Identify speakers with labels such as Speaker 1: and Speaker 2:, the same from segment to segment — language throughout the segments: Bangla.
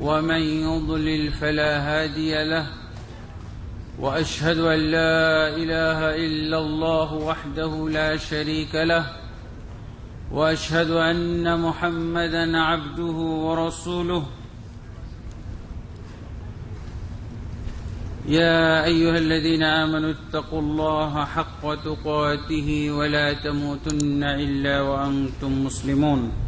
Speaker 1: ومن يضلل فلا هادي له وأشهد أن لا إله إلا الله وحده لا شريك له وأشهد أن محمدا عبده ورسوله. يا أيها الذين آمنوا اتقوا الله حق تقاته ولا تموتن إلا وأنتم مسلمون.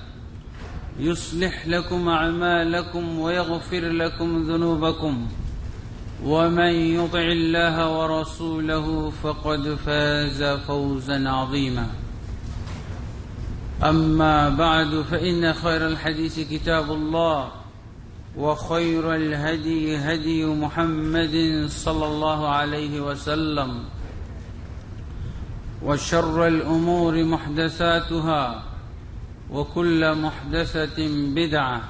Speaker 1: يصلح لكم أعمالكم ويغفر لكم ذنوبكم ومن يطع الله ورسوله فقد فاز فوزا عظيما. أما بعد فإن خير الحديث كتاب الله وخير الهدي هدي محمد صلى الله عليه وسلم وشر الأمور محدثاتها وكل محدثة بدعة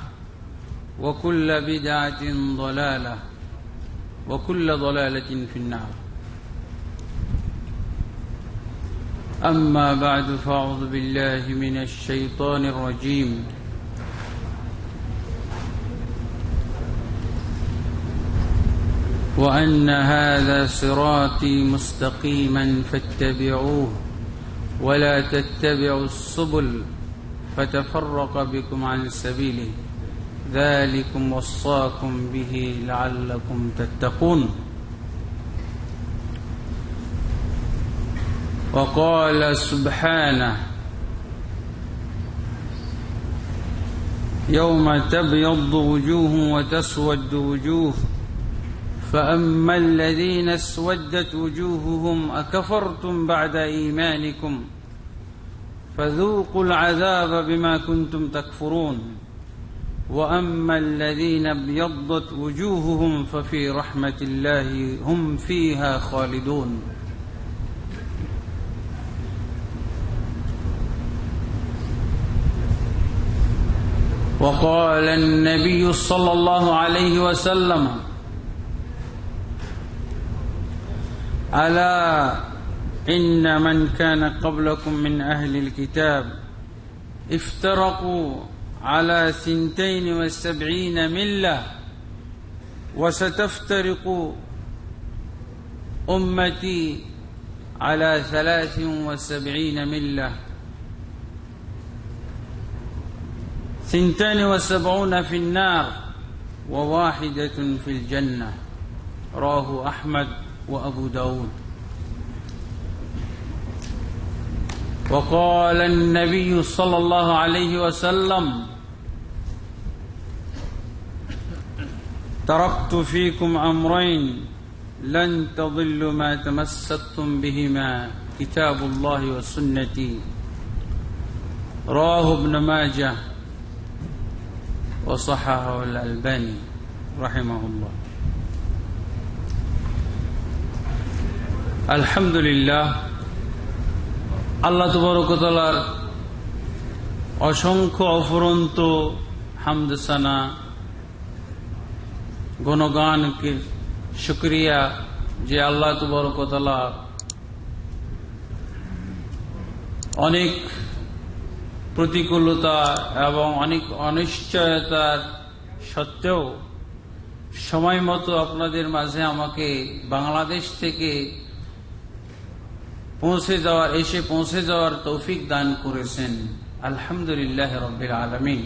Speaker 1: وكل بدعة ضلالة وكل ضلالة في النار. أما بعد فأعوذ بالله من الشيطان الرجيم. وأن هذا صراطي مستقيما فاتبعوه ولا تتبعوا السبل فتفرق بكم عن سبيله ذلكم وصاكم به لعلكم تتقون. وقال سبحانه يوم تبيض وجوه وتسود وجوه فأما الذين اسودت وجوههم أكفرتم بعد إيمانكم؟ فذوقوا العذاب بما كنتم تكفرون. وأما الذين ابيضت وجوههم ففي رحمة الله هم فيها خالدون. وقال النبي صلى الله عليه وسلم ألا إن من كان قبلكم من أهل الكتاب افترقوا على ثنتين وسبعين ملة وستفترق أمتي على ثلاث وسبعين ملة. ثنتان وسبعون في النار وواحدة في الجنة. راه أحمد وأبو داود. وقال النبي صلى الله عليه وسلم تركت فيكم أمرين لن تضلوا ما تمسكتم بهما كتاب الله وسنتي. رواه ابن ماجه وصححه الألباني رحمه الله. الحمد لله আল্লাহ তবরকতলার অসংখ্য অফরন্ত হামদসানা গণগানকে শুক্রিয়া যে আল্লাহ তবরকতলা অনেক প্রতিকূলতা এবং অনেক অনিশ্চয়তার সত্ত্বেও সময় মতো আপনাদের মাঝে আমাকে বাংলাদেশ থেকে পৌঁছে যাওয়ার, এসে পৌঁছে যাওয়ার তৌফিক দান করেছেন। আলহামদুলিল্লাহ রবিল আলমিন।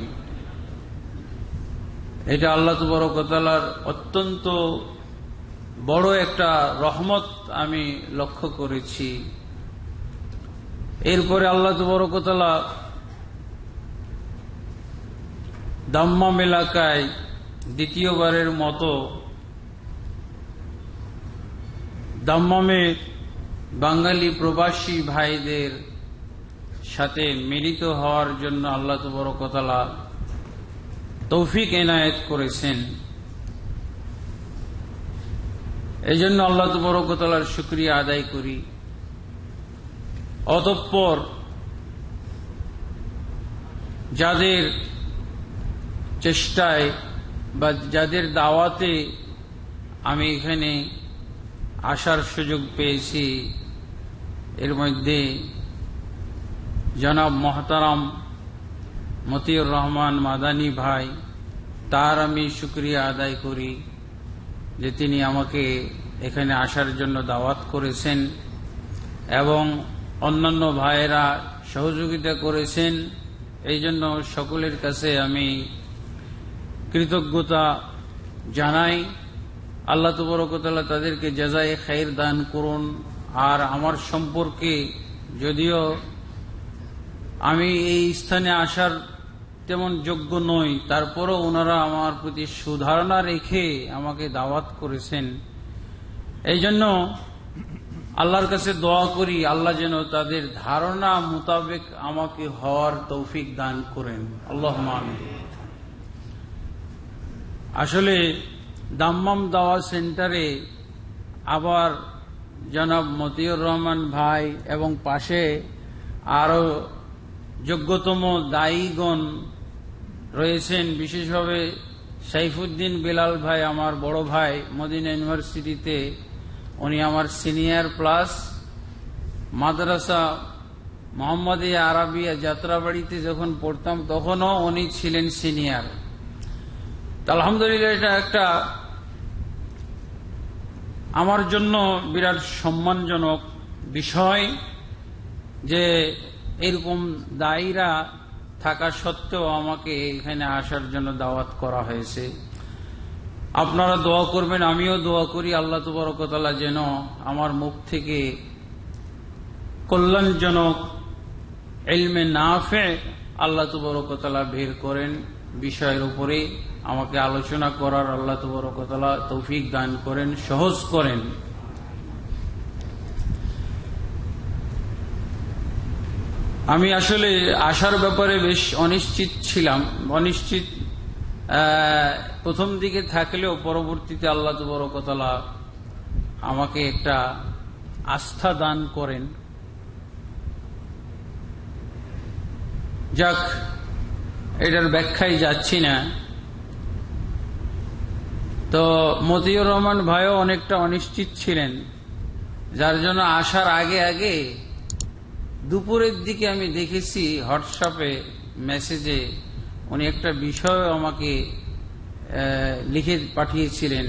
Speaker 1: এটা আল্লাহ তবরকতালার অত্যন্ত বড় একটা রহমত আমি লক্ষ্য করেছি। এরপরে আল্লাহ তবরকতলা দাম্মাম এলাকায় দ্বিতীয়বারের মতো দাম্মামে বাঙালি প্রবাসী ভাইদের সাথে মিলিত হওয়ার জন্য আল্লাহ তবরকতলা তৌফিক এনায়েত করেছেন। এই জন্য আল্লাহ তবরকতলার শুক্রিয়া আদায় করি। অতঃপর যাদের চেষ্টায় বা যাদের দাওয়াতে আমি এখানে আসার সুযোগ পেয়েছি। এর মধ্যে জনাব মহতারাম মতিউর রহমান মাদানী ভাই, তার আমি শুক্রিয়া আদায় করি যে তিনি আমাকে এখানে আসার জন্য দাওয়াত করেছেন এবং অন্যান্য ভাইয়েরা সহযোগিতা করেছেন। এই জন্য সকলের কাছে আমি কৃতজ্ঞতা জানাই। আল্লাহ তবরকতলা তাদেরকে জাজায় খাইর দান করুন। আর আমার সম্পর্কে যদিও আমি এই স্থানে আসার তেমন যোগ্য নই, তারপরও ওনারা আমার প্রতি সুধারণা রেখে আমাকে দাওয়াত করেছেন। এই জন্য আল্লাহর কাছে দোয়া করি, আল্লাহ যেন তাদের ধারণা মোতাবেক আমাকে হওয়ার তৌফিক দান করেন। আল্লাহ আসলে দাম্মাম দাওয়া সেন্টারে আবার জনাব মতিউর রহমান ভাই এবং পাশে আরও যোগ্যতম দায়ীগণ রয়েছেন, বিশেষভাবে সাইফুদ্দিন বিলাল ভাই, আমার বড় ভাই, মদিনা ইউনিভার্সিটিতে। উনি আমার সিনিয়র প্লাস মাদ্রাসা মোহাম্মদ আরবিয়া যাত্রাবাড়িতে যখন পড়তাম, তখনও উনি ছিলেন সিনিয়র। আলহামদুলিল্লাহ, এটা একটা আমার জন্য বিরাট সম্মানজনক বিষয় যে এরকম দায়ীরা থাকা সত্ত্বেও আমাকে এখানে আসার জন্য দাওয়াত করা হয়েছে। আপনারা দোয়া করবেন, আমিও দোয়া করি, আল্লাহ তবরকতলা যেন আমার মুখ থেকে কল্যাণজনক এলমে নাফে আল্লাহ তবরকতলা বের করেন। বিষয়ের উপরে আমাকে আলোচনা করার আল্লাহ তবরকতলা তৌফিক দান করেন, সহজ করেন। আমি আসলে আসার ব্যাপারে বেশ অনিশ্চিত ছিলাম। অনিশ্চিত প্রথম দিকে থাকলেও পরবর্তীতে আল্লাহ তবরকতলা আমাকে একটা আস্থা দান করেন। যাক এটার ব্যাখ্যায় যাচ্ছি না। তো মতিউর রহমান ভাইও অনেকটা অনিশ্চিত ছিলেন, যার জন্য আসার আগে আগে দুপুরের দিকে আমি দেখেছি হোয়াটসঅ্যাপে মেসেজে উনি একটা বিষয় আমাকে লিখে পাঠিয়েছিলেন।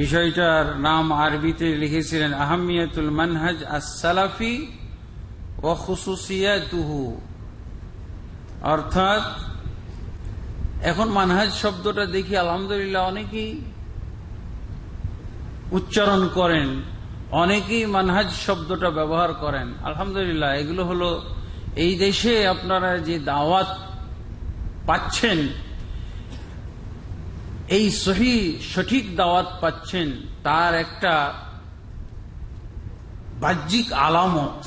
Speaker 1: বিষয়টার নাম আরবিতে লিখেছিলেন, আহমিয়াতুল মানহাজ আসালাফি ও খুসুসিয়াতুহু। অর্থাৎ, এখন মানহাজ শব্দটা দেখি আলহামদুলিল্লাহ অনেকেই উচ্চারণ করেন, অনেকেই মানহাজ শব্দটা ব্যবহার করেন। আলহামদুলিল্লাহ, এগুলো হলো এই দেশে আপনারা যে দাওয়াত পাচ্ছেন, এই সহি, সঠিক দাওয়াত পাচ্ছেন, তার একটা বাহ্যিক আলামত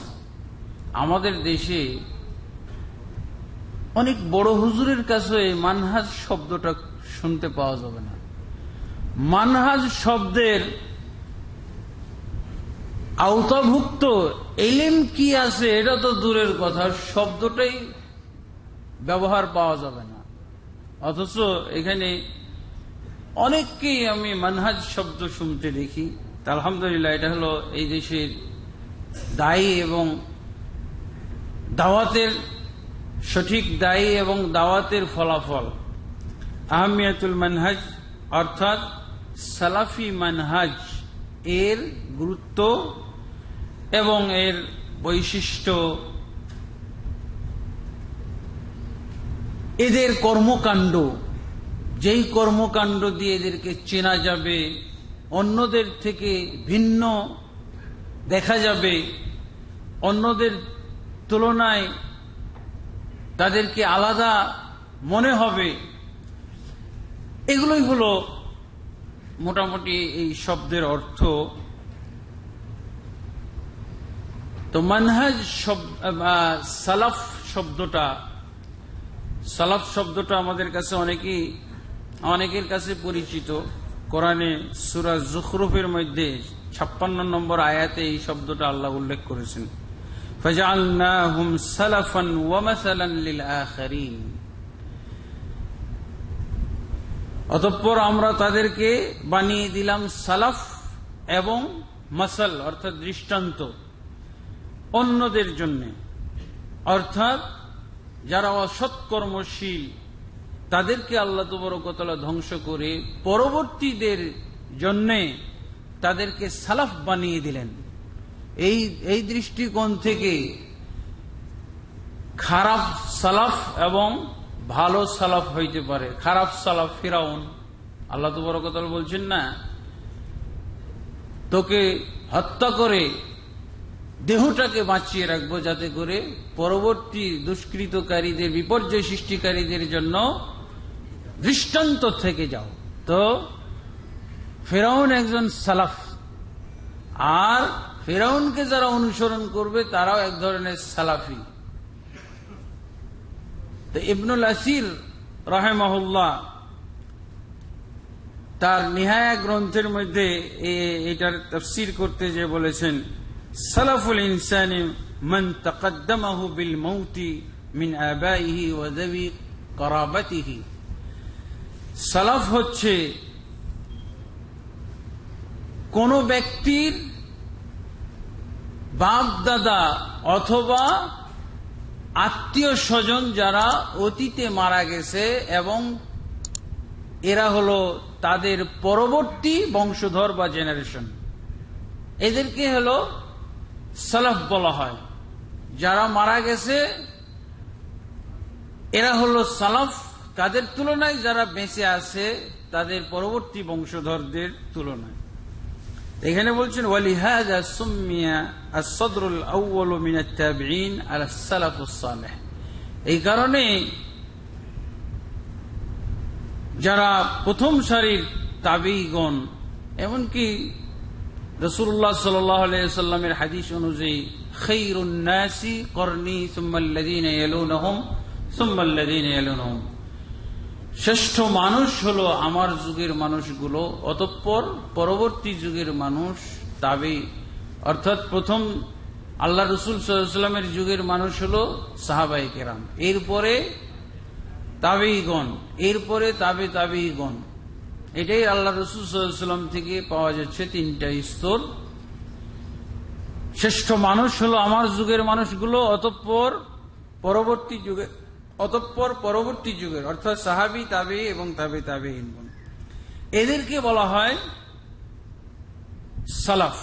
Speaker 1: আমাদের দেশে অনেক বড় হুজুরের কাছে মানহাজ শব্দটা শুনতে পাওয়া যাবে না। মানহাজ শব্দের আওতাভুক্ত এলিম কি আছে, এটা তো দূরের কথা, শব্দটাই ব্যবহার পাওয়া যাবে না। অথচ এখানে অনেককেই আমি মানহাজ শব্দ শুনতে দেখি। আলহামদুলিল্লাহ, এটা হলো এই দেশের দায়ী এবং দাওয়াতের সঠিক দায়ী এবং দাওয়াতের ফলাফল। আহমিয়াতুল মানহাজ, অর্থাৎ সালাফি মানহাজ, এর গুরুত্ব এবং এর বৈশিষ্ট্য। এদের কর্মকাণ্ড, যেই কর্মকাণ্ড দিয়ে এদেরকে চেনা যাবে, অন্যদের থেকে ভিন্ন দেখা যাবে, অন্যদের তুলনায় তাদেরকে আলাদা মনে হবে। এগুলোই হলো মোটামুটি এই শব্দের অর্থ। তো মানহাজ সালাফ শব্দটা সালাফ শব্দটা আমাদের কাছে অনেকেই, অনেকের কাছে পরিচিত। কোরআনে সুরাজ জুখরুফের মধ্যে ছাপ্পান্ন নম্বর আয়াতে এই শব্দটা আল্লাহ উল্লেখ করেছেন। فجعلناهم سلفا ومثلا للآخرين অতঃপর আমরা তাদেরকে বানিয়ে দিলাম সালাফ এবং মাসাল অর্থাৎ দৃষ্টান্ত অন্যদের জন্য অর্থাৎ যারা অসৎকর্মশীল তাদেরকে আল্লাহ তবরকতলা ধ্বংস করে পরবর্তীদের জন্যে তাদেরকে সালাফ বানিয়ে দিলেন এই এই দৃষ্টিকোণ থেকে খারাপ সালাফ এবং ভালো সালাফ হইতে পারে। খারাপ সালাফ ফিরাউন, আল্লাহ তো বড় কথা বলছেন না, তোকে হত্যা করে দেহটাকে বাঁচিয়ে রাখব যাতে করে পরবর্তী দুষ্কৃতকারীদের, বিপর্যয় সৃষ্টিকারীদের জন্য দৃষ্টান্ত থেকে যাও। তো ফেরাউন একজন সালাফ। আর ফেরাউনকে যারা অনুসরণ করবে, তারাও এক ধরনের সালাফি। তো ইবনুল আসির, রাহেমাহুল্লাহ, তার নিহায়া গ্রন্থের মধ্যে এটার তফসির করতে যে বলেছেন, সালাফুল ইনসানি মান বিল মৌতি মিন আবাইহি ওয়া করাবাতিহি। সালাফ হচ্ছে কোন ব্যক্তির বাপ দাদা অথবা আত্মীয় স্বজন যারা অতীতে মারা গেছে এবং এরা হলো তাদের পরবর্তী বংশধর বা জেনারেশন এদেরকে হলো সালাফ বলা হয়। যারা মারা গেছে, এরা হলো সালাফ। তাদের তুলনায় যারা বেঁচে আছে, তাদের পরবর্তী বংশধরদের তুলনায়। এখানে বলছেন ওয়ালিহাজা সুমিয়া আসদরুল আউ্ল মিনাত্তাবিন আল সালাফুসালেহ এই কারণে যারা প্রথম সারির তাবিগণ এমনকি রসুল্লাহ সাল্লামের হাদিস অনুযায়ী খৈরুন্নাসি করনি সুম্মাল্লাদিন এলুনহম সুম্মাল্লাদিন এলুনহম শ্রেষ্ঠ মানুষ হলো আমার যুগের মানুষগুলো, অতঃপর পরবর্তী যুগের মানুষ তাবে। অর্থাৎ প্রথম আল্লাহ রসুল সাল্লামের যুগের মানুষ হলো সাহাবাই কেরাম। এরপরে তাবেইগণ এরপরে তাবে তাবেইগণ এটাই আল্লাহ রসুল সাল্লাম থেকে পাওয়া যাচ্ছে তিনটা স্তর। শ্রেষ্ঠ মানুষ হলো আমার যুগের মানুষগুলো, অতঃপর পরবর্তী যুগে অতঃপর পরবর্তী যুগের, অর্থাৎ সাহাবি তাবে এবং তাবে তাবে ইনগুন এদেরকে বলা হয় সালাফ।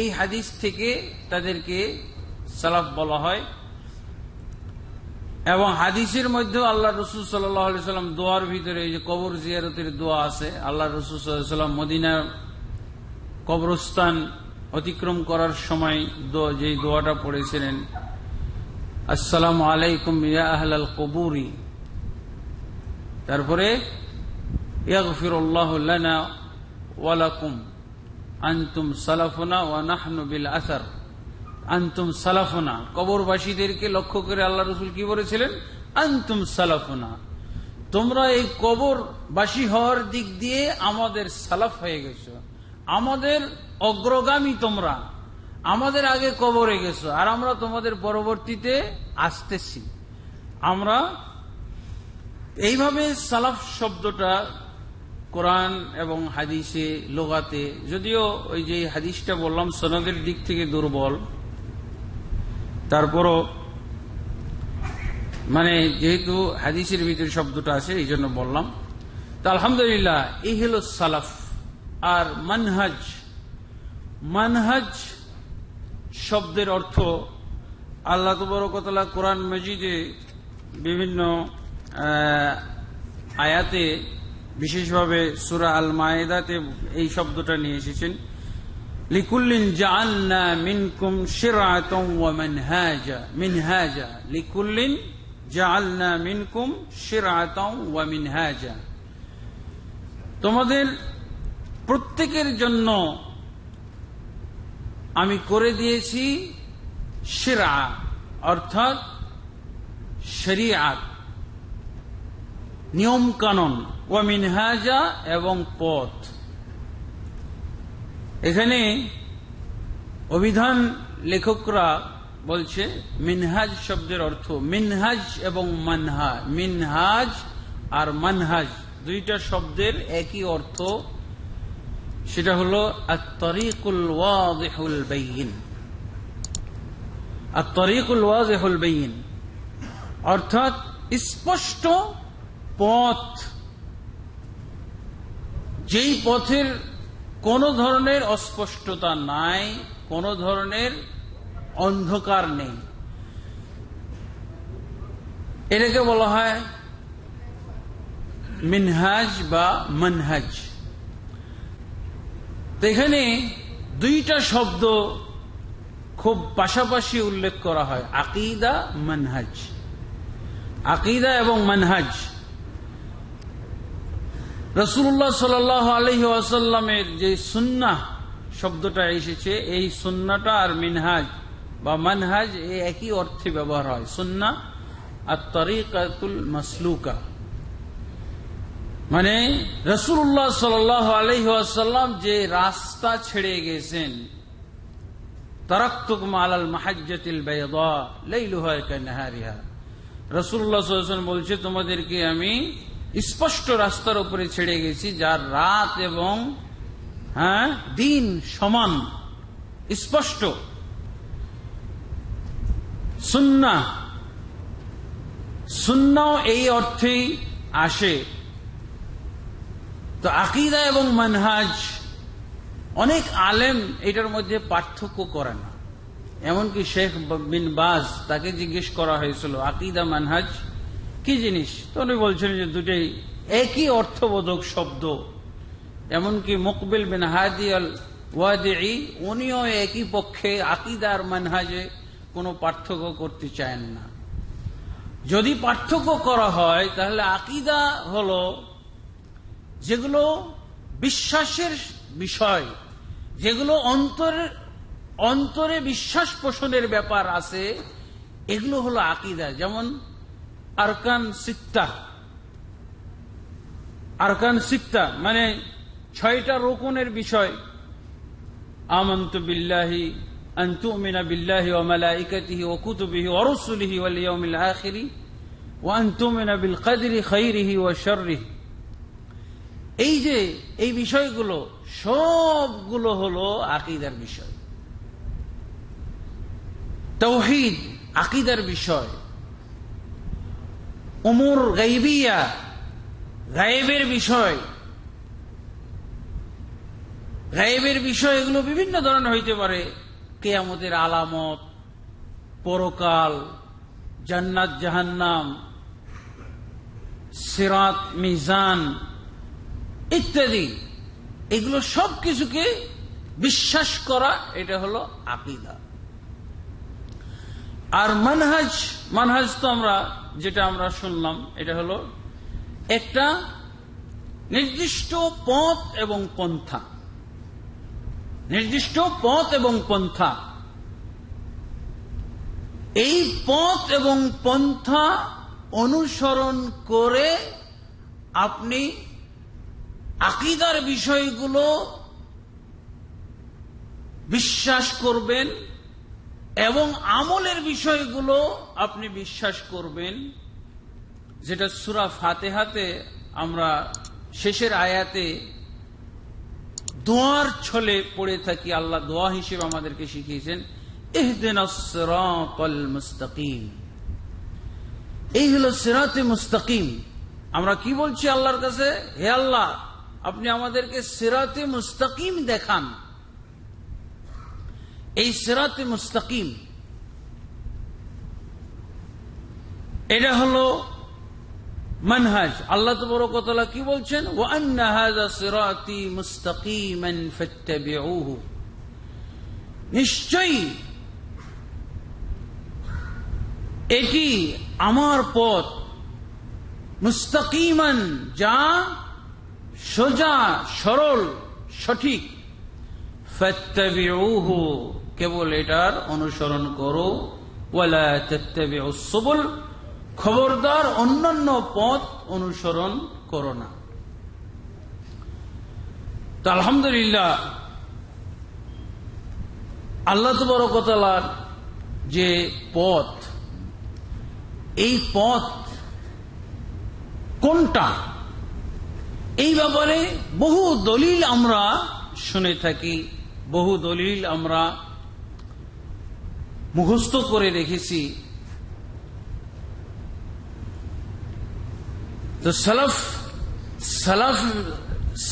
Speaker 1: এই হাদিস থেকে তাদেরকে সালাফ বলা হয়। এবং হাদিসের মধ্যে আল্লাহ রসুল সাল্লাম দোয়ার ভিতরে এই যে কবর জিয়ারতের দোয়া আছে, আল্লাহ রসুল সাল্লাম মদিনার কবরস্থান অতিক্রম করার সময় যে দোয়াটা পড়েছিলেন আসসালামু আলাইকুম ইয়া আহলাল কবুরি। তারপরে সালাফুনা ওয়া আনতুম সালাফুনা। কবরবাসীদেরকে লক্ষ্য করে আল্লাহ রসুল কি বলেছিলেন? আনতুম সালাফুনা। তোমরা এই কবরবাসী হওয়ার দিক দিয়ে আমাদের সালাফ হয়ে গেছো। আমাদের অগ্রগামী তোমরা। আমাদের আগে কবরে গেছো, আর আমরা তোমাদের পরবর্তীতে আসতেছি। আমরা এইভাবে সালাফ শব্দটা কোরআন এবং হাদিসে, লোগাতে, যদিও ওই যে হাদিসটা বললাম সনদের দিক থেকে দুর্বল, তারপরও মানে যেহেতু হাদিসের ভিতরে শব্দটা আছে, এই জন্য বললাম। তা আলহামদুলিল্লাহ, এই হল সালাফ। আর মানহাজ মানহাজ শব্দের অর্থ আল্লাহ তবরকতলা কোরআন মজিদে বিভিন্ন আয়াতে বিশেষভাবে সুরা আল মায়েদাতে এই শব্দটা নিয়ে এসেছেন। লিকুল্লিন জাআলনা মিনকুম শিরআতাও ওয়া মানহাজা, মিনহাজা। লিকুল্লিন জাআলনা মিনকুম শিরআতাও ওয়া মিনহাজা। তোমাদের প্রত্যেকের জন্য আমি করে দিয়েছি শিরা, অর্থাৎ শরিয়াত নিয়ম কানুন ও মিনহাজা এবং পথ। এখানে অভিধান লেখকরা বলছে মিনহাজ শব্দের অর্থ মিনহাজ এবং মানহা, মিনহাজ আর মানহাজ, দুইটা শব্দের একই অর্থ সেটা হলো অর্থাৎ স্পষ্ট পথ। যেই পথের কোন ধরনের অস্পষ্টতা নাই, কোন ধরনের অন্ধকার নেই। এটাকে বলা হয় মিনহাজ বা মানহাজ। তো এখানে দুইটা শব্দ খুব পাশাপাশি উল্লেখ করা হয়। আকিদা, মানহাজ। আকিদা এবং মানহাজ। রসুল্লাহ সাল আলহি আসাল্লামের যে সুন্না শব্দটা এসেছে, এই সুন্নাটা আর মিনহাজ বা মানহাজ এই একই অর্থে ব্যবহার হয়। সুন্না আর তরিকাতুল মাসলুকা। মানে রসুল্লাহ সাল আলহি আসাল্লাম যে রাস্তা ছেড়ে গেছেন তারাক্তুকুম আলাল মাহাজ্জাতিল কানাহারিহা রসুল্লাহ বলছে, তোমাদেরকে আমি স্পষ্ট রাস্তার উপরে ছেড়ে গেছি, যার রাত এবং হ্যাঁ দিন সমান, স্পষ্ট। সুন্না সুন্নাও এই অর্থেই আসে। তো আকিদা এবং মানহাজ, অনেক আলেম এটার মধ্যে পার্থক্য করে না। এমনকি শেখ বিন বাজ তাকে জিজ্ঞেস করা হয়েছিল, আকিদা, মানহাজ, কি জিনিস? তো উনি বলছেন যে দুটাই একই অর্থবোধক শব্দ। এমনকি মুকবিল বিন হাদি আল ওয়াদি উনিও একই পক্ষে আকিদার মানহাজে কোনো পার্থক্য করতে চান না। যদি পার্থক্য করা হয়, তাহলে আকিদা হল যেগুলো বিশ্বাসের বিষয়, যেগুলো অন্তরের অন্তরে বিশ্বাস পোষণের ব্যাপার আছে, এগুলো হলো আকিদা। যেমন আরকান সিত্তা। আরকান সিক্তা মানে ছয়টা রোকনের বিষয়। আমন্ত বিল্লাহি আন্তুমিনা বিল্লাহি ও মালাইকাতিহি ও কুতুবিহি অরসুলিহি ওয়ালিয়মিল আখিরি ও আন্তুমিনা বিল কাদিরি খৈরিহি ও শর্রিহি। এই যে, এই বিষয়গুলো, সবগুলো হলো আকিদার বিষয়। তৌহিদ, আকিদার বিষয়। উমুর গাইবিয়া, গায়েবের বিষয়। গায়েবের বিষয় এগুলো বিভিন্ন ধরনের হইতে পারে। কেয়ামতের আলামত, পরকাল, জান্নাত জাহান্নাম, সিরাত মিজান ইত্যাদি। এগুলো সব কিছুকে বিশ্বাস করা, এটা হলো আকিদা। আর মানহাজ মানহাজ তো আমরা, যেটা আমরা শুনলাম, এটা হলো একটা নির্দিষ্ট পথ এবং পন্থা। নির্দিষ্ট পথ এবং পন্থা। এই পথ এবং পন্থা অনুসরণ করে আপনি আকিদার বিষয়গুলো বিশ্বাস করবেন এবং আমলের বিষয়গুলো আপনি বিশ্বাস করবেন। যেটা সুরা ফাতেহাতে আমরা শেষের আয়াতে দোয়ার ছলে পড়ে থাকি, আল্লাহ দোয়া হিসেবে আমাদেরকে শিখিয়েছেন এহদিন মুস্তাকিম। এই হলো সিরাতে মুস্তাকিম। আমরা কি বলছি আল্লাহর কাছে? হে আল্লাহ আপনি আমাদেরকে সিরাতে মুস্তাকিম দেখান। এই সিরাতে মুস্তাকিম, এটা হলো মানহাজ। আল্লাহ তবরকতলা কি বলছেন? ও নিশ্চয়ই এটি আমার পথ। মুস্তাকিমান যা সোজা, সরল, সঠিক। কেবল এটার অনুসরণ করো। তাত্তাবিউ খবরদার অন্যান্য পথ অনুসরণ করো না। তো আলহামদুলিল্লাহ, আল্লাহ তবরকতালার যে পথ, এই পথ কোনটা? এই ব্যাপারে বহু দলিল আমরা শুনে থাকি, বহু দলিল আমরা মুখস্থ করে রেখেছি তো সালাফ সালাফ,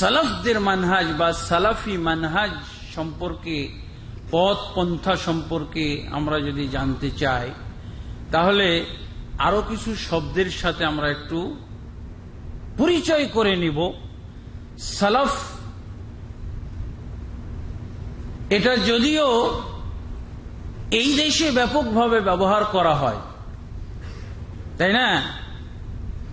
Speaker 1: সালাফদের মানহাজ বা সালাফি মানহাজ সম্পর্কে পথ পন্থা সম্পর্কে আমরা যদি জানতে চাই, তাহলে আরও কিছু শব্দের সাথে আমরা একটু পরিচয় করে নিব। সালাফ, এটা যদিও এই দেশে ব্যাপকভাবে ব্যবহার করা হয়, তাই না?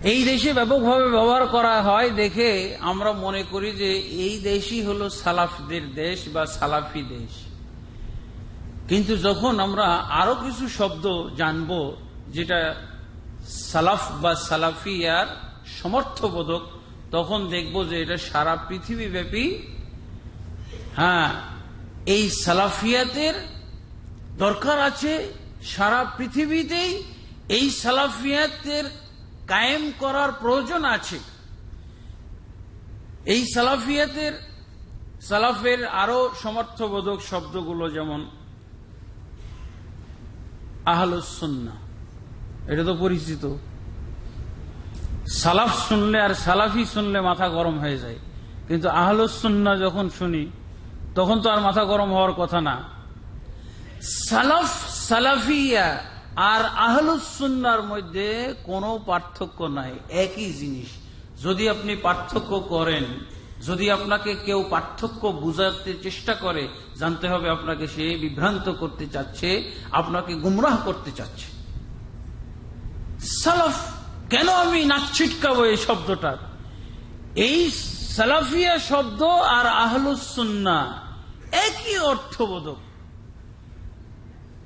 Speaker 1: এই দেশে ব্যাপকভাবে ব্যবহার করা হয় দেখে আমরা মনে করি যে এই দেশই হলো সালাফদের দেশ বা সালাফি দেশ। কিন্তু যখন আমরা আরও কিছু শব্দ জানব, যেটা সালাফ বা সালাফিয়ার সমর্থবোধক, তখন দেখব যে এটা সারা পৃথিবী ব্যাপী হ্যাঁ এই সালাফিয়াতের দরকার আছে সারা পৃথিবীতেই এই সালাফিয়াতের কায়েম করার প্রয়োজন আছে। এই সালাফিয়াতের, সালাফের আরও সমর্থবোধক শব্দগুলো যেমন আহলুসন্না এটা তো পরিচিত। সালাফ শুনলে আর সালাফি শুনলে মাথা গরম হয়ে যায়। কিন্তু আহলুসন্না যখন শুনি, তখন তো আর মাথা গরম হওয়ার কথা না। সালাফ, সালাফিয়া আর আহলুসুন্নার মধ্যে কোনো পার্থক্য নাই, একই জিনিস। যদি আপনি পার্থক্য করেন, যদি আপনাকে কেউ পার্থক্য বুঝাতে চেষ্টা করে, জানতে হবে আপনাকে সে বিভ্রান্ত করতে চাচ্ছে, আপনাকে গুমরাহ করতে চাচ্ছে। সালাফ কেন আমি নাক ছিটকাবো এই শব্দটা এই সালাফিয়া শব্দ আর আহলুসুন্না একই অর্থবোধক।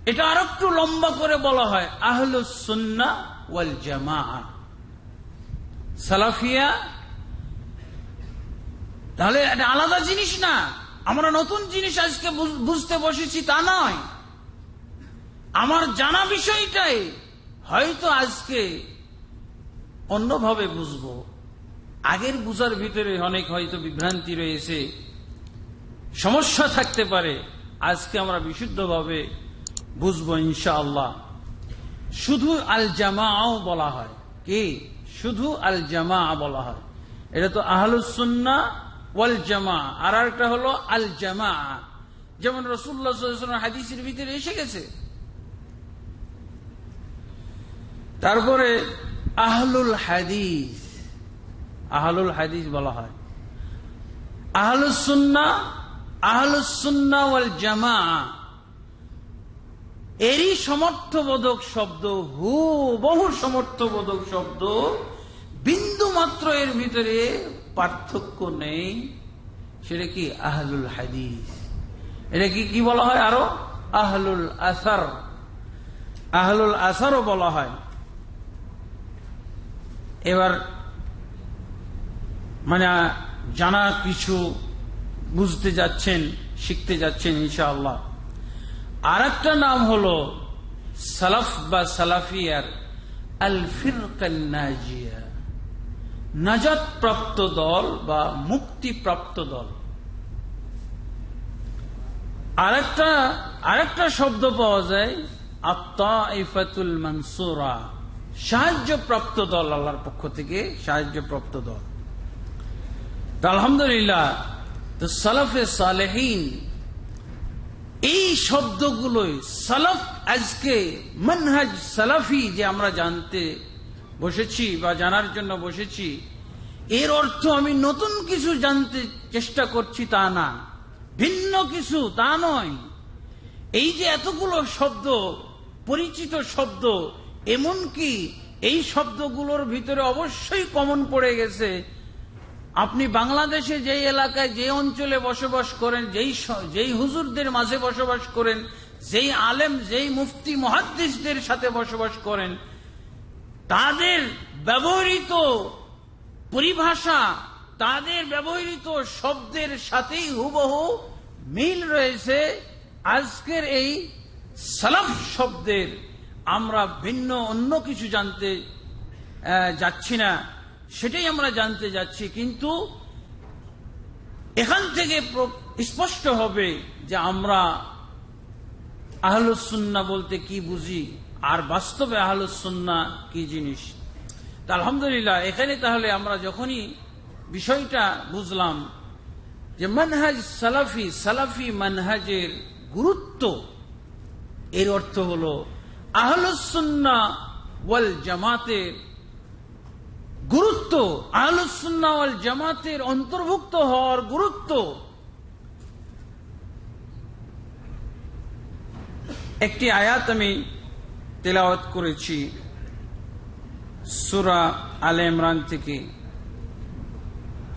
Speaker 1: এটা আর একটু লম্বা করে বলা হয় আহলুসুন্না ওয়াল জামা সালাফিয়া, তাহলে এটা আলাদা জিনিস না। আমরা নতুন জিনিস আজকে বুঝতে বসেছি তা নয়। আমার জানা বিষয়টাই হয়তো আজকে অন্যভাবে বুঝব। আগের বুঝার ভিতরে অনেক হয়তো বিভ্রান্তি রয়েছে। সমস্যা থাকতে পারে। আজকে আমরা বিশুদ্ধভাবে বুঝব ইনশাআল্লাহ। শুধু আল জামাও বলা হয়। কি? শুধু আল জামা বলা হয়। এটা তো আহলুসুন্না ওয়াল জামা আর একটা হলো আল জামা যেমন রসুল্লাহ হাদিসের ভিতরে এসে গেছে। তারপরে আহলুল হাদিস আহলুল হাদিস বলা হয়। আহলুসুন্না আহলুসুন্না ওয়াল জামা এরই সমর্থবোধক শব্দ হু বহু সমর্থবোধক শব্দ, বিন্দু মাত্র এর ভিতরে পার্থক্য নেই। সেটা কি? আহলুল হাদিস। এটা কি কি বলা হয় আরও? আহলুল আসার। আহলুল আসারও বলা হয়। এবার মানে জানা কিছু বুঝতে যাচ্ছেন, শিখতে যাচ্ছেন, ইনশাআল্লাহ। আর একটা নাম হল সালাফ বা সালাফিয়ার আল ফিরকান্নাজিয়া নাজাত প্রাপ্ত দল বা মুক্তিপ্রাপ্ত দল। আরেকটা আরেকটা শব্দ পাওয়া যায় আত্মা ইফাতুল মানসুরা। সাহায্যপ্রাপ্ত দল আল্লাহর পক্ষ থেকে, সাহায্যপ্রাপ্ত দল। আলহামদুলিল্লাহ, তো সালাফে সালেহীন, এই শব্দগুলোই সালাফ আজকে মনহাজ সালাফি যে আমরা জানতে বসেছি বা জানার জন্য বসেছি, এর অর্থ আমি নতুন কিছু জানতে চেষ্টা করছি তা না। ভিন্ন কিছু তা নয়। এই যে এতগুলো শব্দ, পরিচিত শব্দ এমনকি এই শব্দগুলোর ভিতরে অবশ্যই কমন পড়ে গেছে। আপনি বাংলাদেশে যেই এলাকায় যে অঞ্চলে বসবাস করেন, যেই যেই হুজুরদের মাঝে বসবাস করেন, যেই আলেম, যেই মুফতি, মহাদ্দিসদের সাথে বসবাস করেন, তাদের ব্যবহৃত পরিভাষা, তাদের ব্যবহৃত শব্দের সাথেই হুবহু মিল রয়েছে। আজকের এই সালাফ শব্দের আমরা ভিন্ন, অন্য কিছু জানতে যাচ্ছি না। সেটাই আমরা জানতে যাচ্ছি, কিন্তু এখান থেকে স্পষ্ট হবে যে আমরা আহলুসুন্না বলতে কি বুঝি, আর বাস্তবে আহলুসুন্না কি জিনিস। তা আলহামদুলিল্লাহ, এখানে তাহলে আমরা যখনই বিষয়টা বুঝলাম যে মানহাজ সালাফি সালাফি মানহাজের গুরুত্ব, এর অর্থ হল আহলুসুন্না জামাতের গুরুত্ব, আহলুসুন্না ওয়াল জামাতের অন্তর্ভুক্ত হওয়ার গুরুত্ব। একটি আয়াত আমি তেলাওয়াত করেছি সুরা আলে ইমরান থেকে।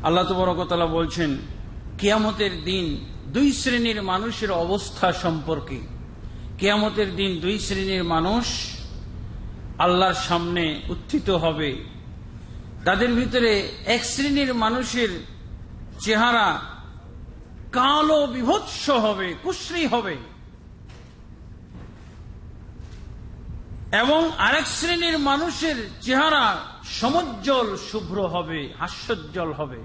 Speaker 1: আল্লাহ তবরকতলা বলছেন, কিয়ামতের দিন দুই শ্রেণির মানুষের অবস্থা সম্পর্কে কিয়ামতের দিন দুই শ্রেণির মানুষ আল্লাহর সামনে উত্থিত হবে। তাদের ভিতরে এক শ্রেণির মানুষের চেহারা কালো বিভৎস হবে, কুশ্রী হবে। এবং আরেক শ্রেণির মানুষের চেহারা সমজ্জল শুভ্র হবে, হাস্যোজ্জ্বল হবে।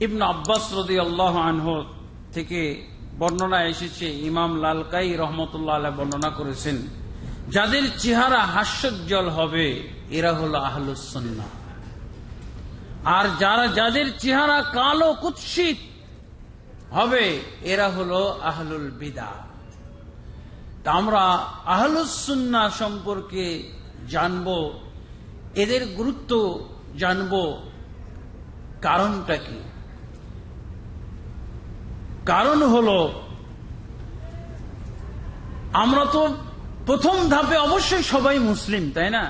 Speaker 1: ইবন আব্বাস রদি আল্লাহ আনহ থেকে বর্ণনা এসেছে, ইমাম লালকাই রহমতুল্লাহ বর্ণনা করেছেন, যাদের চেহারা হাস্যোজ্জ্বল হবে, এরা হলো আহলুসন্না আর যারা, যাদের চেহারা কালো কুৎসিত হবে, এরা হলো আহলুল বিদা আমরা আহলুসুন্না সম্পর্কে জানব, এদের গুরুত্ব জানব, কারণটা কি? কারণ হলো, আমরা তো প্রথম ধাপে অবশ্যই সবাই মুসলিম, তাই না?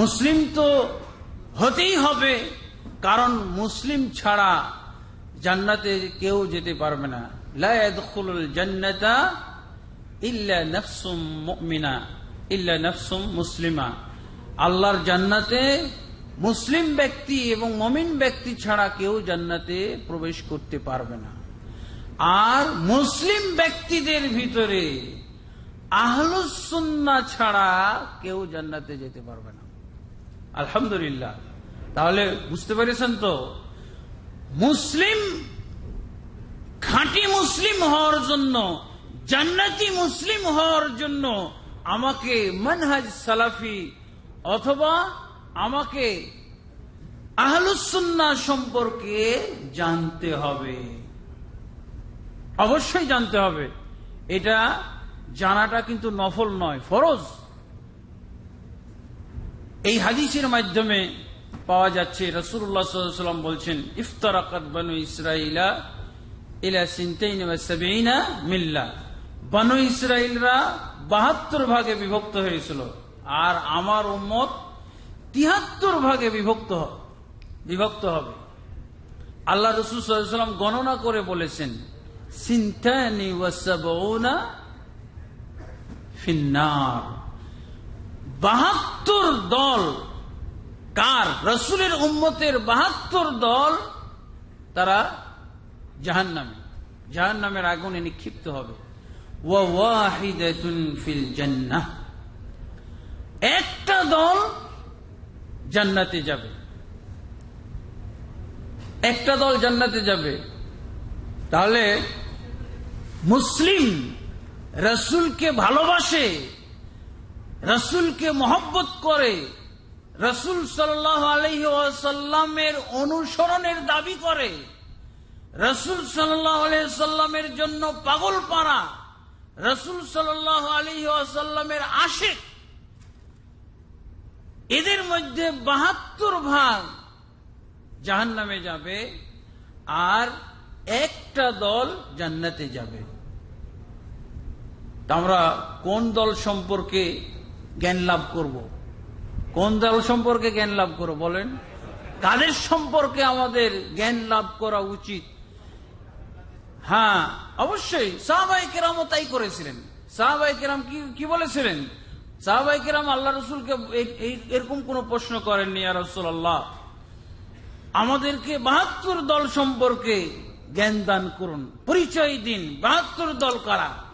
Speaker 1: মুসলিম তো হতেই হবে, কারণ মুসলিম ছাড়া জান্নাতে কেউ যেতে পারবে না। জান্নাতা ইল্লা নফসুম ইল্লা নফসুম মুসলিমা। আল্লাহর জান্নাতে মুসলিম ব্যক্তি এবং মমিন ব্যক্তি ছাড়া কেউ জান্নাতে প্রবেশ করতে পারবে না। আর মুসলিম ব্যক্তিদের ভিতরে আহলুসুন্না ছাড়া কেউ জান্নাতে যেতে পারবে না। আলহামদুলিল্লাহ। তাহলে বুঝতে পেরেছেন তো? মুসলিম খাঁটি মুসলিম হওয়ার জন্য, জান্নাতি মুসলিম হওয়ার জন্য আমাকে মনহাজ সালাফি অথবা আমাকে আহলুসুন্না সম্পর্কে জানতে হবে। অবশ্যই জানতে হবে। এটা জানাটা কিন্তু নফল নয়, ফরজ। এই হাদিসের মাধ্যমে পাওয়া যাচ্ছে রসুল্লাহ সাল্লাম বলছেন, ইফতারাকাত বানু ইসরাইলা ইলা সিনতাইন সাবিনা মিল্লা। বানু ইসরাইলরা বাহাত্তর ভাগে বিভক্ত হয়েছিল, আর আমার উম্মত তিহাত্তর ভাগে বিভক্ত বিভক্ত হবে। আল্লাহ রসুল সাল্লাম গণনা করে বলেছেন সিনতানি বাহাত্তর দল, কার? রসুলের উম্মতের বাহাত্তর দল, তারা জাহান নামে জাহান নামের আগুনে নিক্ষিপ্ত হবে। ফিল জান্নাহ। একটা দল জান্নাতে যাবে। একটা দল জান্নাতে যাবে। তাহলে মুসলিম রসুলকে ভালোবাসে, রসুলকে মহব্বত করে, রসুল সাল্লাহ আলহি অনুসরণের দাবি করে, রসুল সাল্লাহ সাল্লামের জন্য পাগল পাড়া, রসুল সাল্লাহ আলী সাল্লামের আশেক। এদের মধ্যে বাহাত্তর ভাগ জাহান নামে যাবে আর একটা দল জান্নাতে যাবে। আমরা কোন দল সম্পর্কে জ্ঞান লাভ করব? কোন দল সম্পর্কে জ্ঞান লাভ করব বলেন? কাদের সম্পর্কে আমাদের জ্ঞান লাভ করা উচিত? হ্যাঁ অবশ্যই। সাহাবাই কেরামও তাই করেছিলেন। সাহাবাই কেরাম কি বলেছিলেন? সাহাবাই কেরাম আল্লাহ রসুলকে এরকম কোন প্রশ্ন করেননি আর রসুল আল্লাহ আমাদেরকে বাহাত্তর দল সম্পর্কে জ্ঞান দান করুন। পরিচয় দিন। বাহাত্তর দল কারা?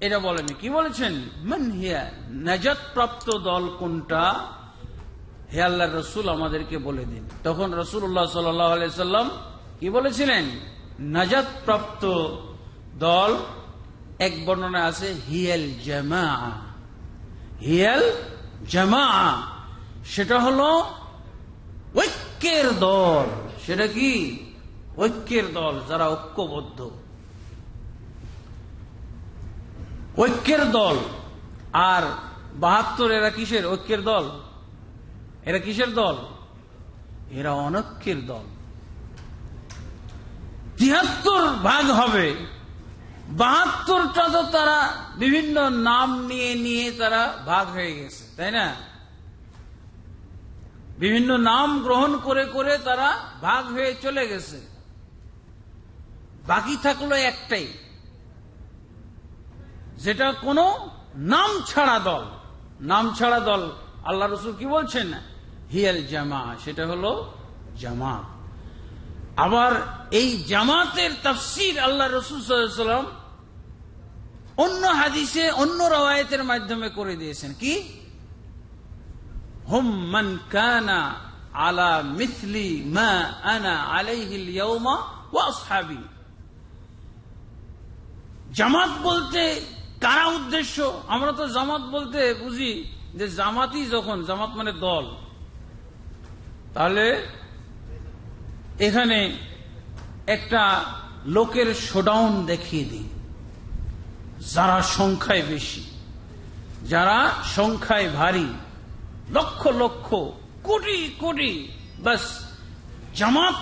Speaker 1: এটা বলেনি কি বলেছেন? মান হিয়া নাজাত প্রাপ্ত দল কোনটা? হে আল্লাহ রসুল আমাদেরকে বলে দিন। তখন রসুল্লাহ সাল্লাম কি বলেছিলেন? নাজাত প্রাপ্ত দল, এক বর্ণনা আছে, হিয়াল জামা হিয়াল জামা সেটা হলো ঐক্যের দল। সেটা কি? ঐক্যের দল, যারা ঐক্যবদ্ধ। ঐক্যের দল। আর বাহাত্তর এরা কিসের? ঐক্যের দল। এরা কিসের দল? এরা অনৈক্যের দল। তিয়াত্তর ভাগ হবে। বাহাত্তরটা তো তারা বিভিন্ন নাম নিয়ে নিয়ে তারা ভাগ হয়ে গেছে, তাই না? বিভিন্ন নাম গ্রহণ করে করে তারা ভাগ হয়ে চলে গেছে। বাকি থাকল একটাই। যেটা কোনো নাম ছাড়া দল। নাম ছাড়া দল। আল্লাহ রসুল কি বলছেন? হিয়াল জামা, সেটা হলো জামাত আবার এই জামাতের তাফসির আল্লাহ রসুল সাল্লাম অন্য হাদিসে, অন্য রওয়ায়তের মাধ্যমে করে দিয়েছেন। কি? হুম মান কানা আলা মিথলি মা জামাত বলতে কারা উদ্দেশ্য? আমরা তো জামাত বলতে বুঝি যে জামাতই যখন, জামাত মানে দল। তাহলে এখানে একটা লোকের শোডাউন দেখিয়ে দিই। যারা সংখ্যায় বেশি, যারা সংখ্যায় ভারী, লক্ষ লক্ষ, কোটি কোটি, বাস জামাত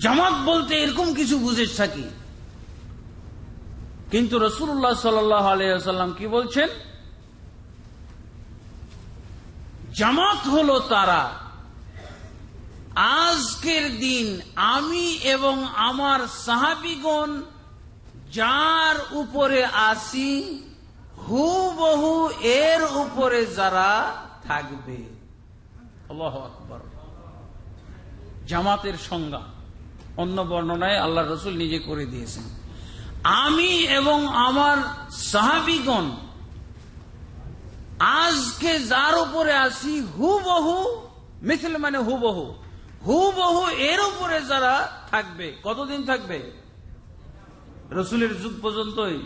Speaker 1: জামাত বলতে এরকম কিছু বুঝে থাকি। কিন্তু রসুল্লাহ সাল্লাহ আলিয়াল্লাম কি বলছেন? জামাত হলো তারা। আজকের দিন আমি এবং আমার সাহাবিগণ যার উপরে আসি হুবহু এর উপরে যারা থাকবে। আকবর। জামাতের সংজ্ঞা। অন্য বর্ণনায় আল্লাহ রসুল নিজে করে দিয়েছেন। আমি এবং আমার সাহাবিগণ আজকে যার উপরে আসি হুবহু মিথিল মানে হুবহু। হুবহু এর উপরে যারা থাকবে, কতদিন থাকবে? রসুলের যুগ পর্যন্তই,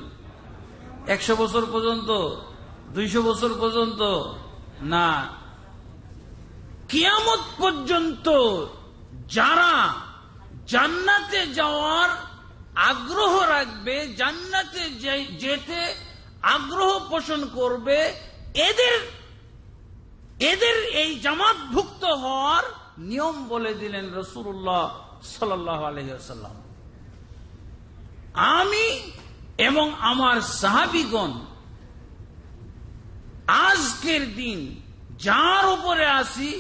Speaker 1: একশো বছর পর্যন্ত, দুইশো বছর পর্যন্ত? না। কিয়ামত পর্যন্ত যারা জান্নাতে যাওয়ার আগ্রহ রাখবে, জান্নাতে যেতে আগ্রহ পোষণ করবে, এদের এদের এই জামাতভুক্ত হওয়ার নিয়ম বলে দিলেন রসুল্লাহ সাল্লাহ আলহিহাল্লাম আমি এবং আমার সাহাবিগণ আজকের দিন যার উপরে আসি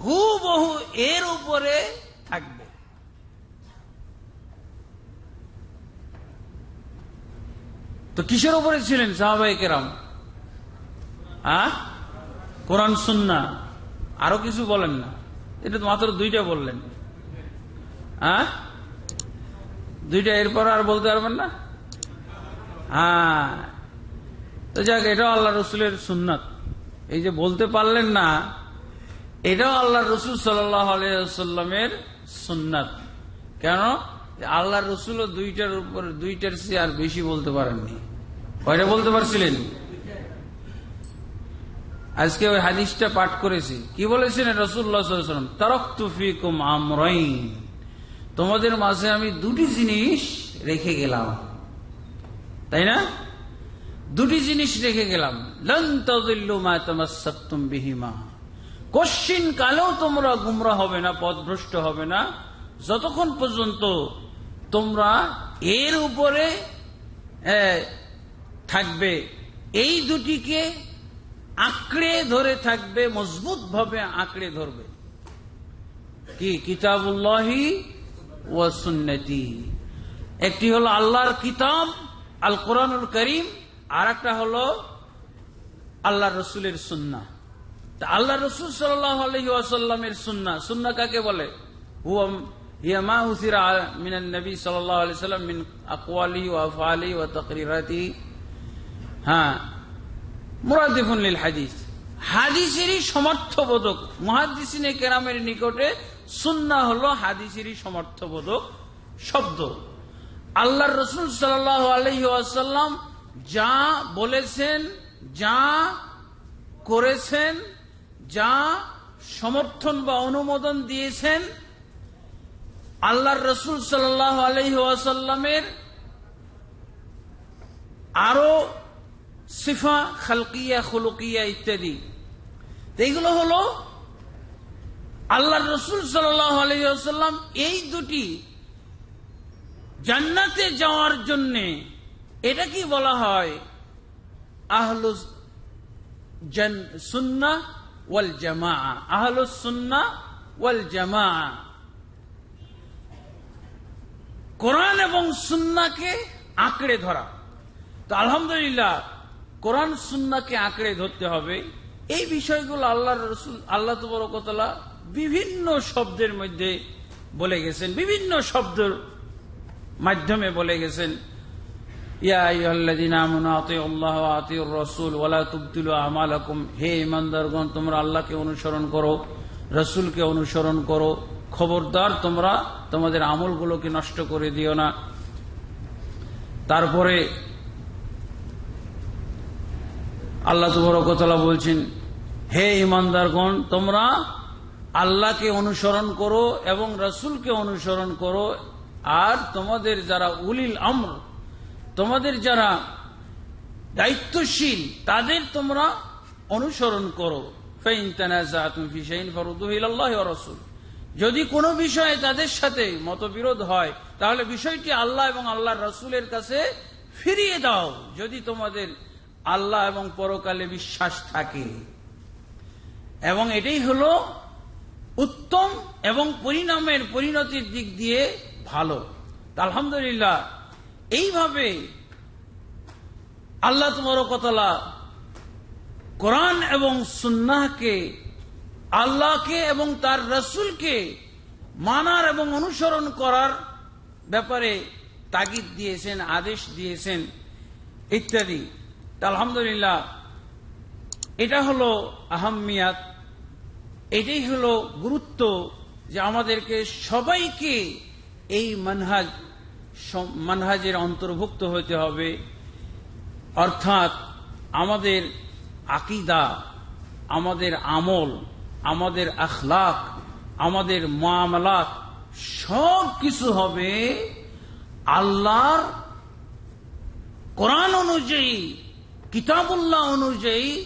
Speaker 1: হুবহু এর উপরে থাকবে। তো কিসের উপরে ছিলেন সাহাবাই কেরাম হ্যাঁ? কোরআন, সুন্না? আরও কিছু বলেন না? এটা তো মাত্র দুইটা বললেন। হ্যাঁ? দুইটা এরপর আর বলতে পারবেন না? হ্যাঁ। তো যাক, এটাও আল্লাহ রসুলের সুন্নাত। এই যে বলতে পারলেন না, এটাও আল্লাহ রসুল সাল্লাহ সাল্লামের সুন্নাত। কেন? আল্লাহ রসুলও দুইটার উপর দুইটার চেয়ে আর বেশি বলতে পারেননি। কয়টা বলতে পারছিলেন? আজকে ওই হাদিসটা পাঠ করেছি। কি বলেছেন রসুল্লাহাম তারক তুফিকুম আমরাইন। তোমাদের মাঝে আমি দুটি জিনিস রেখে গেলাম। তাই না? দুটি জিনিস রেখে গেলাম। বিহিমা। কশ্চিন কালেও তোমরা গুমরা হবে না, পথভ্রষ্ট হবে না। যতক্ষণ পর্যন্ত তোমরা এর উপরে থাকবে। এই দুটিকে আঁকড়ে ধরে থাকবে মজবুত ভাবে আঁকড়ে ধরবে। কি? কিতাবুল্লাহি ও সুন্নতি। একটি হলো আল্লাহর কিতাব, আল কোরআনুল করিম আর একটা হলো আল্লাহ রসুলের সুন্না। আল্লাহ রসুল সাল্লাহ আলহি সুন্না। সুন্না কাকে বলে? হুয়া মা হুসিরা মিনান নবী সাল্লাল্লাহু আলাইহি সাল্লাম মিন আকওয়ালিহি ওয়া আফআলিহি ওয়া তাকরিরাতিহি হ্যাঁ মুরাদিফুন লিল হাদিস হাদিসেরই সমর্থবোধক, মুহাদ্দিসিনে কেরামের নিকটে সুন্না হলো হাদিসেরই সমর্থবোধক শব্দ। আল্লাহর রসুল সাল্লাহ আলহি আসাল্লাম যা বলেছেন, যা করেছেন, যা সমর্থন বা অনুমোদন দিয়েছেন আল্লাহর রসুল সাল্লাহ আলহি আসাল্লামের আরও সিফা খালকিয়া, খুলকিয়া ইত্যাদি। এইগুলো হলো আল্লাহ রসুল সাল্লাহ আলহিহাল্লাম এই দুটি জান্নাতে যাওয়ার জন্যে এটা কি বলা হয়? আহলু সুন্না ওয়াল জামা আহলু সুন্না ওয়াল জামা কোরআন এবং সুন্নাকে আঁকড়ে ধরা। তো আলহামদুলিল্লাহ, কোরআন সুন্নাকে আঁকড়ে ধরতে হবে। এই বিষয়গুলো আল্লাহ রসুল, আল্লাহ তবরকতলা বিভিন্ন শব্দের মধ্যে বলে গেছেন, বিভিন্ন শব্দের মাধ্যমে বলে গেছেন। হে ঈমানদারগণ, তোমরা আল্লাহকে অনুসরণ করো, রাসূলকে অনুসরণ করো। খবরদার, তোমরা তোমাদের আমলগুলোকে নষ্ট করে দিও না। তারপরে আল্লাহ তুবরকতলা বলছেন, হে ইমানদারগণ তোমরা আল্লাহকে অনুসরণ করো এবং রসুলকে অনুসরণ করো। আর তোমাদের যারা উলিল আমর, তোমাদের যারা দায়িত্বশীল, তাদের তোমরা অনুসরণ করো। রসুল যদি কোনো বিষয়ে তাদের সাথে মতবিরোধ হয়, তাহলে বিষয়টি আল্লাহ এবং আল্লাহ রসুলের কাছে ফিরিয়ে দাও, যদি তোমাদের আল্লাহ এবং পরকালে বিশ্বাস থাকে। এবং এটাই হল উত্তম এবং পরিণামের পরিণতির দিক দিয়ে ভালো। আলহামদুলিল্লাহ, এইভাবে আল্লাহ তবরকতলা কোরআন এবং সুন্নাহকে আল্লাহকে এবং তার রসুলকে মানার এবং অনুসরণ করার ব্যাপারে তাগিদ দিয়েছেন, আদেশ দিয়েছেন ইত্যাদি। আলহামদুলিল্লাহ, এটা হলো আহমিয়াত, এটাই হলো গুরুত্ব যে আমাদেরকে সবাইকে এই মানহাজ মানহাজের অন্তর্ভুক্ত হতে হবে। অর্থাৎ আমাদের আকিদা, আমাদের আমল আমাদের আখলাক, আমাদের মামলাত সব কিছু হবে আল্লাহর কোরআন অনুযায়ী, কিতাবুল্লাহ অনুযায়ী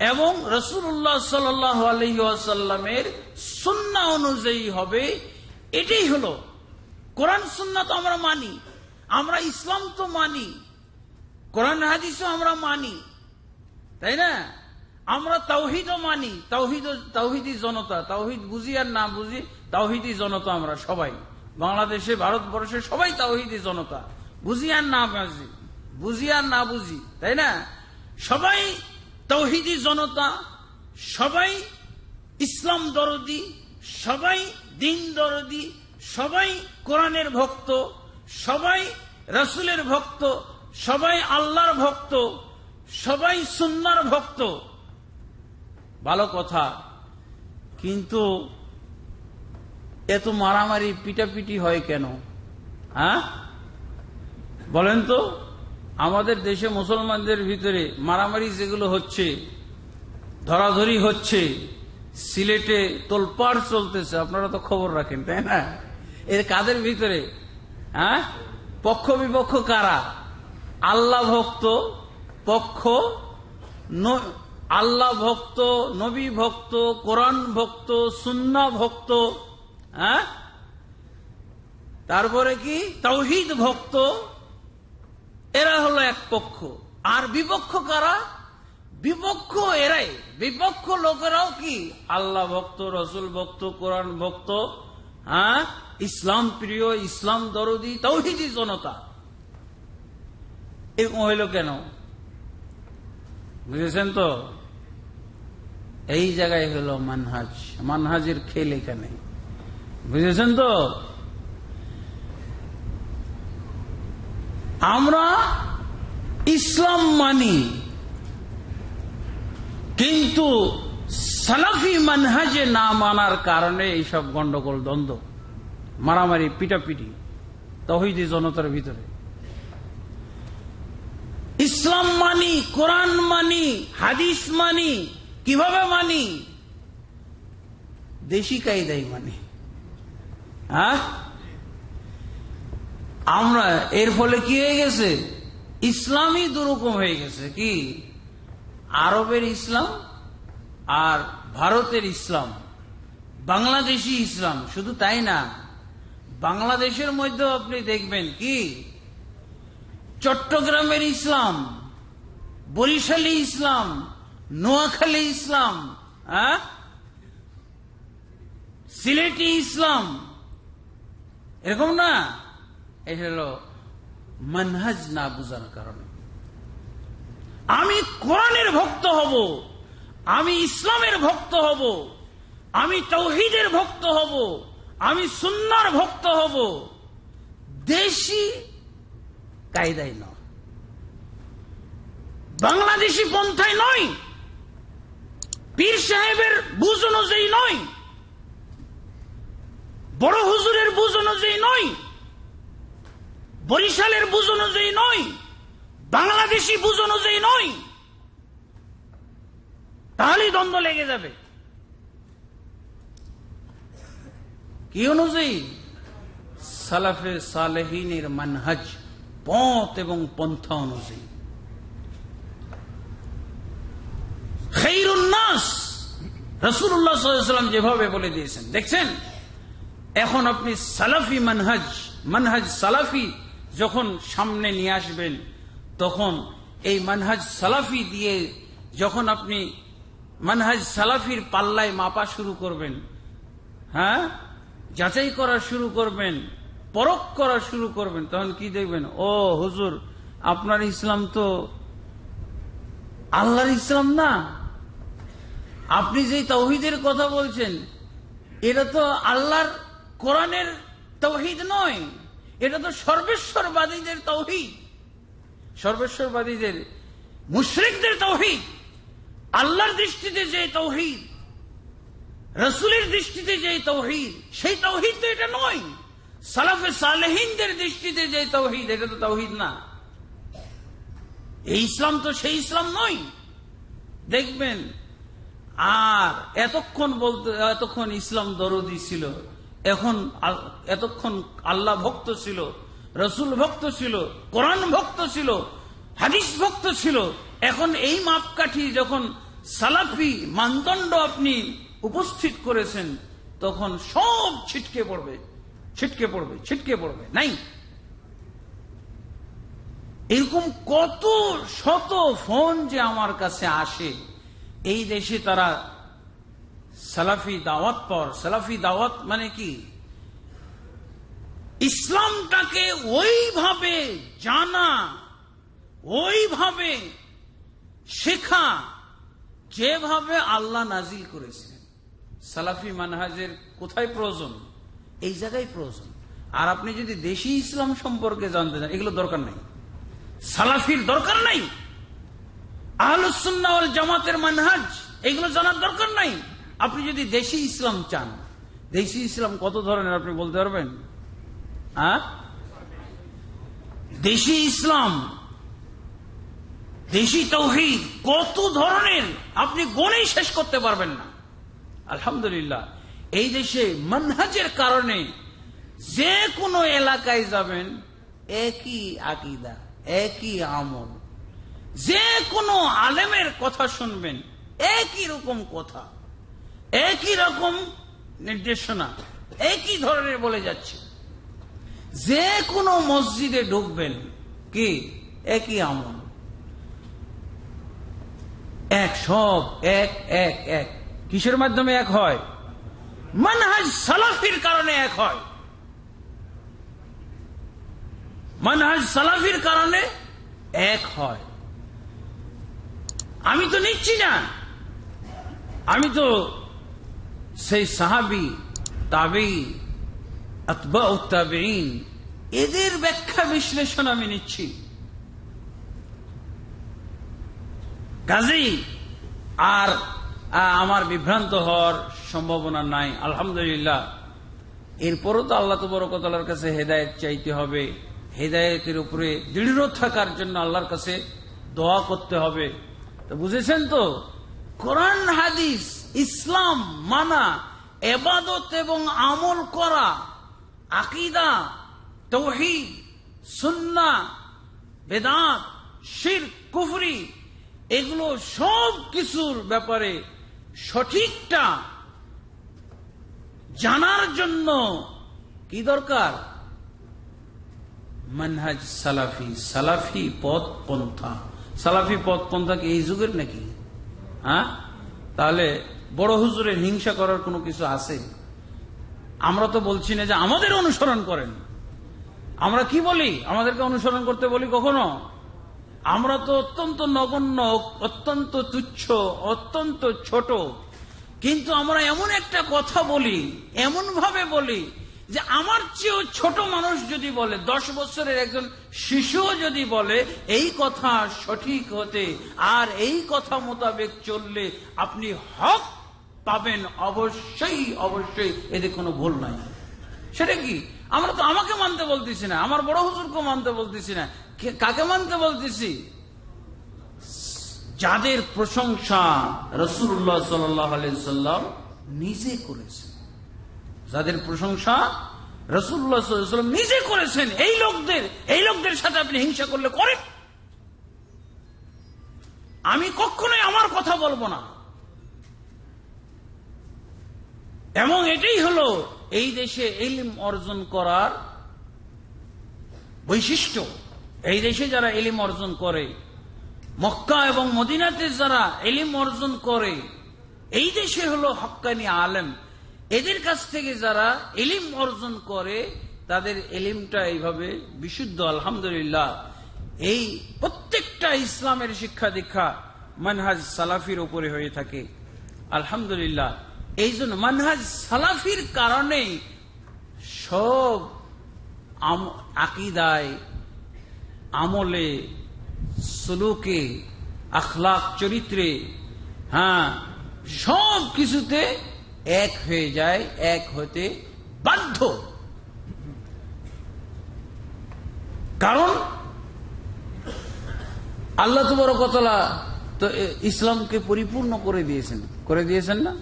Speaker 1: এবং রসুল্লাহ সাল্লাহ আলহিসাল্লামের সুন্না অনুযায়ী হবে। এটাই হলো। কোরআন, সুন্না তো আমরা মানি, আমরা ইসলাম তো মানি, কোরআন, হাদিসও আমরা মানি। তাই না? আমরা তাওহিদও মানি তাওহিদ তাওহিদি জনতা, তাওহিদ বুঝি আর না বুঝি, তাওহিদি জনতা আমরা সবাই। বাংলাদেশে, ভারতবর্ষে সবাই তাওহিদি জনতা। বুঝি আর না বুঝি বুঝি আর না বুঝি, তাই না? সবাই তৌহিদি জনতা, সবাই ইসলাম দরদি, সবাই দিন দরদি, সবাই কোরআনের ভক্ত, সবাই রসুলের ভক্ত, সবাই আল্লাহর ভক্ত, সবাই সুন্নার ভক্ত। ভালো কথা। কিন্তু এত মারামারি, পিটাপিটি হয় কেন? হ্যাঁ? বলেন তো, আমাদের দেশে মুসলমানদের ভিতরে মারামারি যেগুলো হচ্ছে, ধরাধরি হচ্ছে, সিলেটে তোলপাড় চলতেছে, আপনারা তো খবর রাখেন, তাই না? এর কাদের ভিতরে? হ্যাঁ? পক্ষ বিপক্ষ কারা? আল্লাহ ভক্ত, পক্ষ আল্লাহ ভক্ত, নবী ভক্ত, কোরআন ভক্ত, সুন্না ভক্ত হ্যাঁ? তারপরে কি? তৌহিদ ভক্ত, এরা হলো এক পক্ষ। আর বিপক্ষ কারা? বিপক্ষ এরাই। বিপক্ষ লোকেরাও কি? আল্লাহ ভক্ত, রসুল ভক্ত, কোরআন ভক্ত হ্যাঁ? ইসলাম প্রিয়, ইসলাম দরদি তৌহিদি জনতা। এরকম হইল কেন? বুঝেছেন তো? এই জায়গায় হলো মানহাজ। মানহাজের খেল এখানে। বুঝেছেন তো? আমরা ইসলাম মানি, কিন্তু সালাফি মানহাজে না মানার কারণে এইসব গন্ডগোল, দ্বন্দ্ব, মারামারি, পিটাপিটি, তহিদি জনতার ভিতরে। ইসলাম মানি, কোরআন মানি, হাদিস মানি কীভাবে মানি? দেশি কায়দাই মানি। হ্যাঁ? আমরা, এর ফলে কি হয়ে গেছে? ইসলামই দুরকম হয়ে গেছে। কি? আরবের ইসলাম আর ভারতের ইসলাম। বাংলাদেশি ইসলাম, শুধু তাই না? বাংলাদেশের মধ্যেও আপনি দেখবেন কি? চট্টগ্রামের ইসলাম, বরিশালী ইসলাম নোয়াখালী ইসলাম হ্যাঁ? সিলেটি ইসলাম। এরকম না? এটা হলো মানহাজ না বুঝার কারণে। আমি কোরআনের ভক্ত হব, আমি ইসলামের ভক্ত হব, আমি তৌহিদের ভক্ত হব, আমি সুন্নার ভক্ত হব। দেশি কায়দায় নয়। বাংলাদেশি পন্থায় নয়। পীর সাহেবের বুঝ অনুযায়ী নয়। বড় হুজুরের বুঝ অনুযায়ী নয়। বরিশালের বুঝ অনুযায়ী নয়। বাংলাদেশি বুঝ অনুযায়ী নয়। তাহলেই দ্বন্দ্ব লেগে যাবে। কি অনুযায়ী? সালাফে সালেহিনের মানহাজ, পথ এবং পন্থা অনুযায়ী। খৈরুন্নাস রসুল্লাহ সাল্লাম যেভাবে বলে দিয়েছেন। দেখছেন? এখন আপনি সালাফি মানহাজ মানহাজ সালাফি যখন সামনে নিয়ে আসবেন, তখন এই মানহাজ সালাফি দিয়ে যখন আপনি মানহাজ সালাফির পাল্লায় মাপা শুরু করবেন হ্যাঁ? যাচাই করা শুরু করবেন পরক করা শুরু করবেন, তখন কি দেখবেন? ও হুজুর, আপনার ইসলাম তো আল্লাহর ইসলাম না। আপনি যে তৌহিদের কথা বলছেন, এটা তো আল্লাহর কোরআনের তৌহিদ নয়, এটা তো সর্বেশ্বরবাদীদের তৌহিদ। সর্বেশ্বরবাদীদের, মুশ্রিকদের তৌহিদ, আল্লাহর দৃষ্টিতে যে তৌহিদ, রসুলের দৃষ্টিতে যে তৌহিদ, সেই তৌহিদ তো এটা নয়। সালাফে সালেহিনদের দৃষ্টিতে যে তৌহিদ, এটা তো তৌহিদ না। এই ইসলাম তো সেই ইসলাম নয়। দেখবেন আর এতক্ষণ বলতে, এতক্ষণ ইসলাম দরদি ছিল, এখন এতক্ষণ আল্লাহ ভক্ত ছিল, রসুল ভক্ত ছিল, কোরআন ভক্ত ছিল, হাদিস ভক্ত ছিল, এখন এই মাপকাঠি যখন সালাফি মানদণ্ড আপনি উপস্থিত করেছেন, তখন সব ছিটকে পড়বে ছিটকে পড়বে ছিটকে পড়বে, নাই? এরকম কত শত ফোন যে আমার কাছে আসে এই দেশে তারা সালাফি দাওয়াত পর, সালাফি দাওয়াত মানে কি? ইসলামটাকে ওইভাবে জানা, ওইভাবে শেখা, যেভাবে আল্লাহ নাজিল করেছেন। সালাফি মানহাজের কোথায় প্রয়োজন? এই জায়গায় প্রয়োজন। আর আপনি যদি দেশি ইসলাম সম্পর্কে জানতে চান, এগুলো দরকার নেই। সালাফির দরকার নাই। আহলুসুন্না জামাতের মানহাজ, এগুলো জানার দরকার নাই। আপনি যদি দেশি ইসলাম চান, দেশি ইসলাম কত ধরনের আপনি বলতে পারবেন? দেশি ইসলাম, দেশি তৌহিদ, কত ধরনের আপনি গণেই শেষ করতে পারবেন না। আলহামদুলিল্লাহ, এই দেশে মানহাজের কারণে যে কোনো এলাকায় যাবেন, একই আকিদা, একই আমল। যে কোনো আলেমের কথা শুনবেন, একই রকম কথা, একই রকম নির্দেশনা, একই ধরনের বলে যাচ্ছে। যে কোনো মসজিদে ঢুকবেন, কি? একই আমল। এক, সব এক এক এক। কিসের মাধ্যমে এক হয়? মানহাজ সালাফির কারণে এক হয়। মানহাজ সালাফির কারণে এক হয়। আমি তো নিচ্ছি না। আমি তো সেই সাহাবি তাবেই এদের ব্যাখ্যা বিশ্লেষণ আমি নিচ্ছি। কাজেই আর আমার বিভ্রান্ত হওয়ার সম্ভাবনা নাই, আলহামদুলিল্লাহ। এরপরও তো আল্লাহ তবরকতালার কাছে হেদায়েত চাইতে হবে। হেদায়েতের উপরে দৃঢ় থাকার জন্য আল্লাহর কাছে দোয়া করতে হবে। বুঝেছেন তো? কোরআন, হাদিস, ইসলাম মানা, এবাদত এবং আমল করা, আকিদা, তৌহিদ, সুন্না, বেদাত, শির, কুফরি, এগুলো সব কিছুর ব্যাপারে সঠিকটা জানার জন্য কি দরকার? মানহাজ সালাফি সালাফি পথ পন্থা সালাফি পথ পন্থা কি এই যুগের নাকি? হ্যাঁ? তাহলে বড় হুজুরের হিংসা করার কোনো কিছু আছে? আমরা তো বলছি না যে আমাদের অনুসরণ করেন। আমরা কি বলি? আমাদেরকে অনুসরণ করতে বলি কখনো? আমরা তো অত্যন্ত নগণ্য, অত্যন্ত তুচ্ছ, অত্যন্ত ছোট। কিন্তু আমরা এমন একটা কথা বলি এমন ভাবে বলি যে আমার চেয়েও ছোট মানুষ যদি বলে, দশ বছরের একজন শিশুও যদি বলে, এই কথা সঠিক হতে আর এই কথা মোতাবেক চললে আপনি হক পাবেন অবশ্যই অবশ্যই। এতে কোনো ভুল নাই। সেটা কি? আমরা তো আমাকে মানতে বলতেছি না, আমার বড় হুজুরকে মানতে বলতেছি না। কাকে মানতে বলতেছি? যাদের প্রশংসা রসুল্লাহ সাল্লাম নিজে করেছেন। যাদের প্রশংসা রসুল্লাহ সাল্লাম নিজে করেছেন, এই লোকদের এই লোকদের সাথে আপনি হিংসা করলে করেন। আমি কখনোই আমার কথা বলব না। এবং এটাই হলো এই দেশে এলিম অর্জন করার বৈশিষ্ট্য। এই দেশে যারা এলিম অর্জন করে, মক্কা এবং মদিনাতে যারা এলিম অর্জন করে, এই দেশে হলো হক্কানি আলেম। এদের কাছ থেকে যারা এলিম অর্জন করে, তাদের এলিমটা এইভাবে বিশুদ্ধ, আলহামদুলিল্লাহ। এই প্রত্যেকটা ইসলামের শিক্ষা দীক্ষা মানহাজ সালাফির উপরে হয়ে থাকে। আলহামদুলিল্লাহ। এই জন্য মানহাজ সালাফির কারণেই সব আকিদায়, আমলে, সুলুকে আখলাক চরিত্রে হ্যাঁ সব কিছুতে এক হয়ে যায়, এক হতে বাধ্য। কারণ আল্লাহ তবরকতলা তো ইসলামকে পরিপূর্ণ করে দিয়েছেন। করে দিয়েছেন না?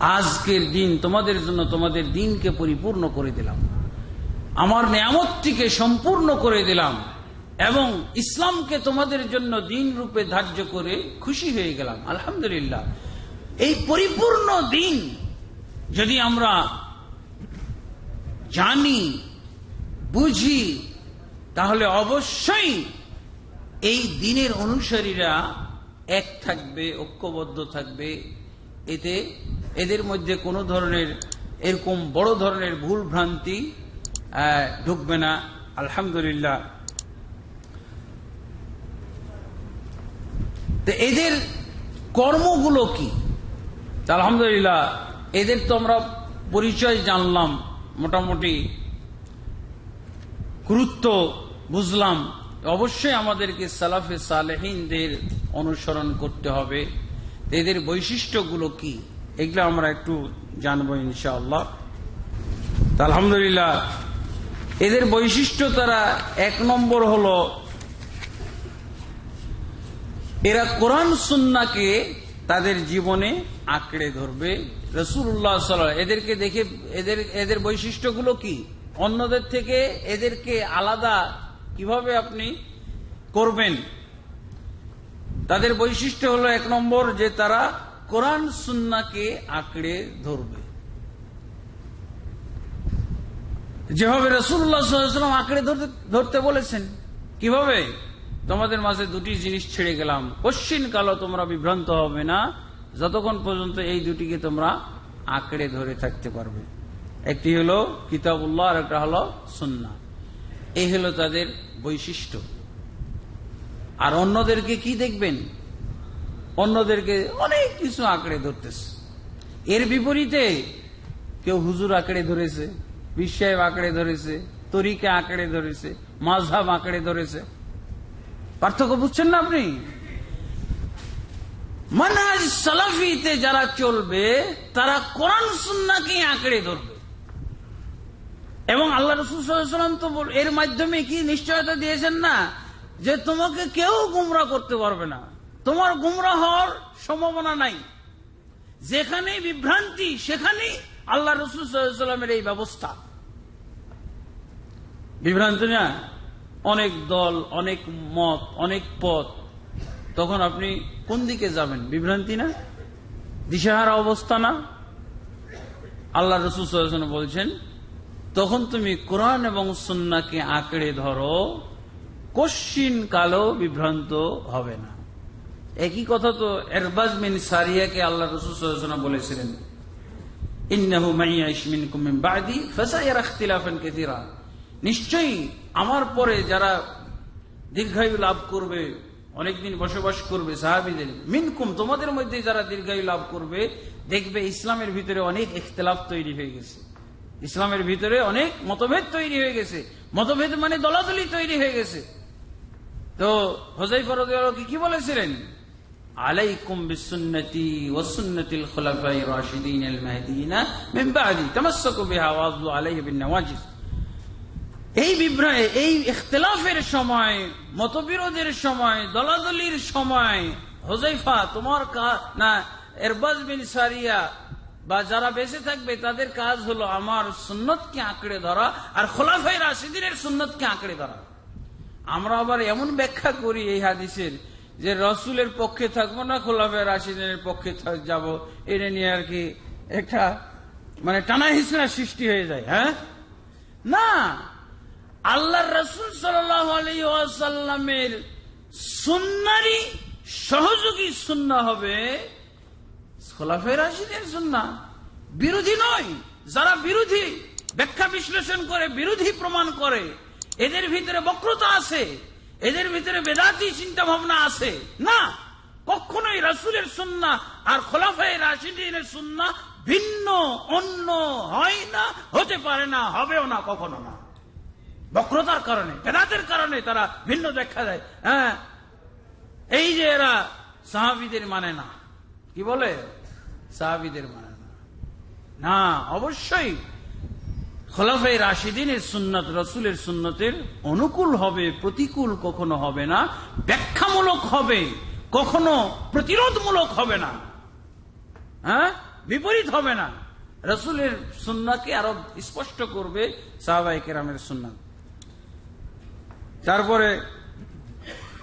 Speaker 1: আজকের দিন তোমাদের জন্য তোমাদের দিনকে পরিপূর্ণ করে দিলাম। আমার নিয়ামতটিকে সম্পূর্ণ করে দিলাম। এবং ইসলামকে তোমাদের জন্য দিন রূপে ধার্য করে খুশি হয়ে গেলাম, আলহামদুলিল্লাহ। এই পরিপূর্ণ দিন যদি আমরা জানি, বুঝি, তাহলে অবশ্যই এই দিনের অনুসারীরা এক থাকবে, ঐক্যবদ্ধ থাকবে। এতে এদের মধ্যে কোনো ধরনের এরকম বড় ধরনের ভুল ভ্রান্তি ঢুকবে না, আলহামদুলিল্লাহ। তো এদের কর্মগুলো কি? আলহামদুলিল্লাহ, এদের তো আমরা পরিচয় জানলাম, মোটামুটি গুরুত্ব বুঝলাম। অবশ্যই আমাদেরকে সালাফে সালেহিনদের অনুসরণ করতে হবে। এদের বৈশিষ্ট্যগুলো কি? এগুলো আমরা একটু জানব ইনশাআল্লাহ। আলহামদুলিল্লাহ, এদের বৈশিষ্ট্য তারা এক নম্বর হলো এরা কোরআন সুন্নাকে তাদের জীবনে আঁকড়ে ধরবে। রসুল্লাহ সাল এদেরকে দেখে, এদের এদের বৈশিষ্ট্যগুলো কি? অন্যদের থেকে এদেরকে আলাদা কীভাবে আপনি করবেন? তাদের বৈশিষ্ট্য হলো এক নম্বর যে তারা কোরআন সুন্নাকে আঁকড়ে ধরবে। যেভাবে রসুল্লাহাম আঁকড়ে ধরতে বলেছেন। কীভাবে? তোমাদের মাঝে দুটি জিনিস ছেড়ে গেলাম। পশ্চিম কালো তোমরা বিভ্রান্ত হবে না। যতক্ষণ পর্যন্ত এই দুটিকে তোমরা আঁকড়ে ধরে থাকতে পারবে। একটি হলো কিতাবুল্লাহ, আর একটা হলো সুন্না এই হলো তাদের বৈশিষ্ট্য। আর অন্যদেরকে কি দেখবেন? অন্যদেরকে অনেক কিছু আঁকড়ে ধরতেছে। এর বিপরীতে কেউ হুজুর আঁকড়ে ধরেছে বিশ্বাহেব আঁকড়ে ধরেছে, তরিকে আঁকড়ে ধরেছে মাঝহাব আঁকড়ে ধরেছে। পার্থক্য বুঝছেন না আপনি? মানহাজ সালাফিতে যারা চলবে, তারা কোরআন সুন্নাকে আঁকড়ে ধরবে। এবং আল্লাহ রসুলাম তো এর মাধ্যমে কি নিশ্চয়তা দিয়েছেন না? যে তোমাকে কেউ গুমরা করতে পারবে না। তোমার গুমরা হওয়ার সম্ভাবনা নাই। যেখানে বিভ্রান্তি, সেখানেই আল্লাহ রসুলামের এই ব্যবস্থা। বিভ্রান্তি না? অনেক দল, অনেক মত, অনেক পথ। তখন আপনি কোন দিকে যাবেন? বিভ্রান্তি না? দিশাহারা অবস্থা না? আল্লাহ রসুল বলছেন, তখন তুমি কোরআন এবং সুন্নাকে আঁকড়ে ধরো, কশ্চিন কালো বিভ্রান্ত হবে না। একই কথা তো এরবাজ মিন সারিয়াকে আল্লাহ রসুল বলেছিলেন, ইন্নাহু মাইয়া ইসমিন কুমিন বাদি ফেসাইয়ার ইখতিলাফান কাসীরা। নিশ্চয়ই আমার পরে যারা দীর্ঘায়ু লাভ করবে, অনেকদিন বসবাস করবে সাহাবিদের, মিনকুম, তোমাদের মধ্যে যারা দীর্ঘায়ু লাভ করবে, দেখবে ইসলামের ভিতরে অনেক ইখতলাফ তৈরি হয়ে গেছে। ইসলামের ভিতরে অনেক মতভেদ তৈরি হয়ে গেছে। মতভেদ মানে দলাদলি তৈরি হয়ে গেছে। তো হোজাই ফরদ কি বলেছিলেন? আলাইকুম বিসুন্নতি ওয়াসুন্নতিল খুলাফাই রাশিদিন মাহদিনা মিন বাদি, তামাসসাকু বিহা ওয়াযু আলাইহি বিন নওয়াজিজ এই বিভ্রয় এই ইখতলাফের সময়, মতবিরোধের সময়, দলাদলির সময় হোজাইফা তোমার না, এরবাজ বিন সারিয়া বা যারা বেঁচে থাকবে, তাদের কাজ হলো আমার সুন্নতকে আঁকড়ে ধরা আর খোলাফাই রাশিদিনের সুন্নতকে আঁকড়ে ধরা। আমরা আবার এমন ব্যাখ্যা করি এই হাদিসের যে রসুলের পক্ষে থাকব না খোলাফাই রাশিদিনের পক্ষে যাব। এটা নিয়ে আর কি একটা মানে টানা হিসরা সৃষ্টি হয়ে যায় হ্যাঁ? না! আল্লাহ রসুল সাল্লামের সুন্নারই সহযোগী সুন্না হবে রাশিদের সুন্না। বিরোধী নয়, যারা বিরোধী, ব্যাখ্যা বিশ্লেষণ করে, বিরোধী প্রমাণ করে, এদের ভিতরে বক্রতা আছে, এদের ভিতরে বেদাতি চিন্তা ভাবনা আছে। না, কখনোই রাসুলের সুন্না আর খোলাফাই রাশিদিনের সুন্না ভিন্ন, অন্য হয় না, হতে পারে না, হবেও না, কখনো না। বক্রতার কারণে, বেদাতের কারণে তারা ভিন্ন দেখা দেয়। হ্যাঁ? এই যে এরা সাহাবিদের মানে না। কি বলে? সাহাবিদের মানে না। না, অবশ্যই খোলাফাই রাশিদিনের সুন্নত, রসুলের সুন্নতের অনুকূল হবে, প্রতিকূল কখনো হবে না, ব্যাখ্যামূলক হবে, কখনো প্রতিরোধমূলক হবে না। হ্যাঁ? বিপরীত হবে না। রসুলের সুন্নাকে আরও স্পষ্ট করবে সাহাবাই কেরামের সুন্নাত। তারপরে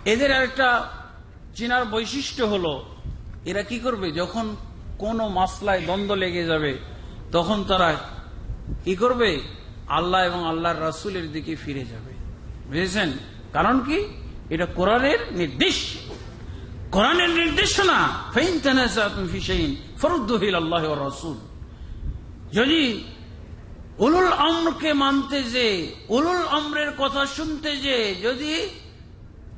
Speaker 1: এদের আরেকটা চিনার বৈশিষ্ট্য হলো, এরা কি করবে? যখন কোন মাসলায় দ্বন্দ্ব লেগে যাবে, তখন তারা কি করবে? আল্লাহ এবং আল্লাহর রাসুলের দিকে ফিরে যাবে। বুঝেছেন? কারণ কি? এটা কোরআনের নির্দেশ। কোরআনের নির্দেশনা ফেইন আল্লাহ রসুল। যদি উলুল আমরকে মানতে যে, উলুল আমরের কথা শুনতে যে, যদি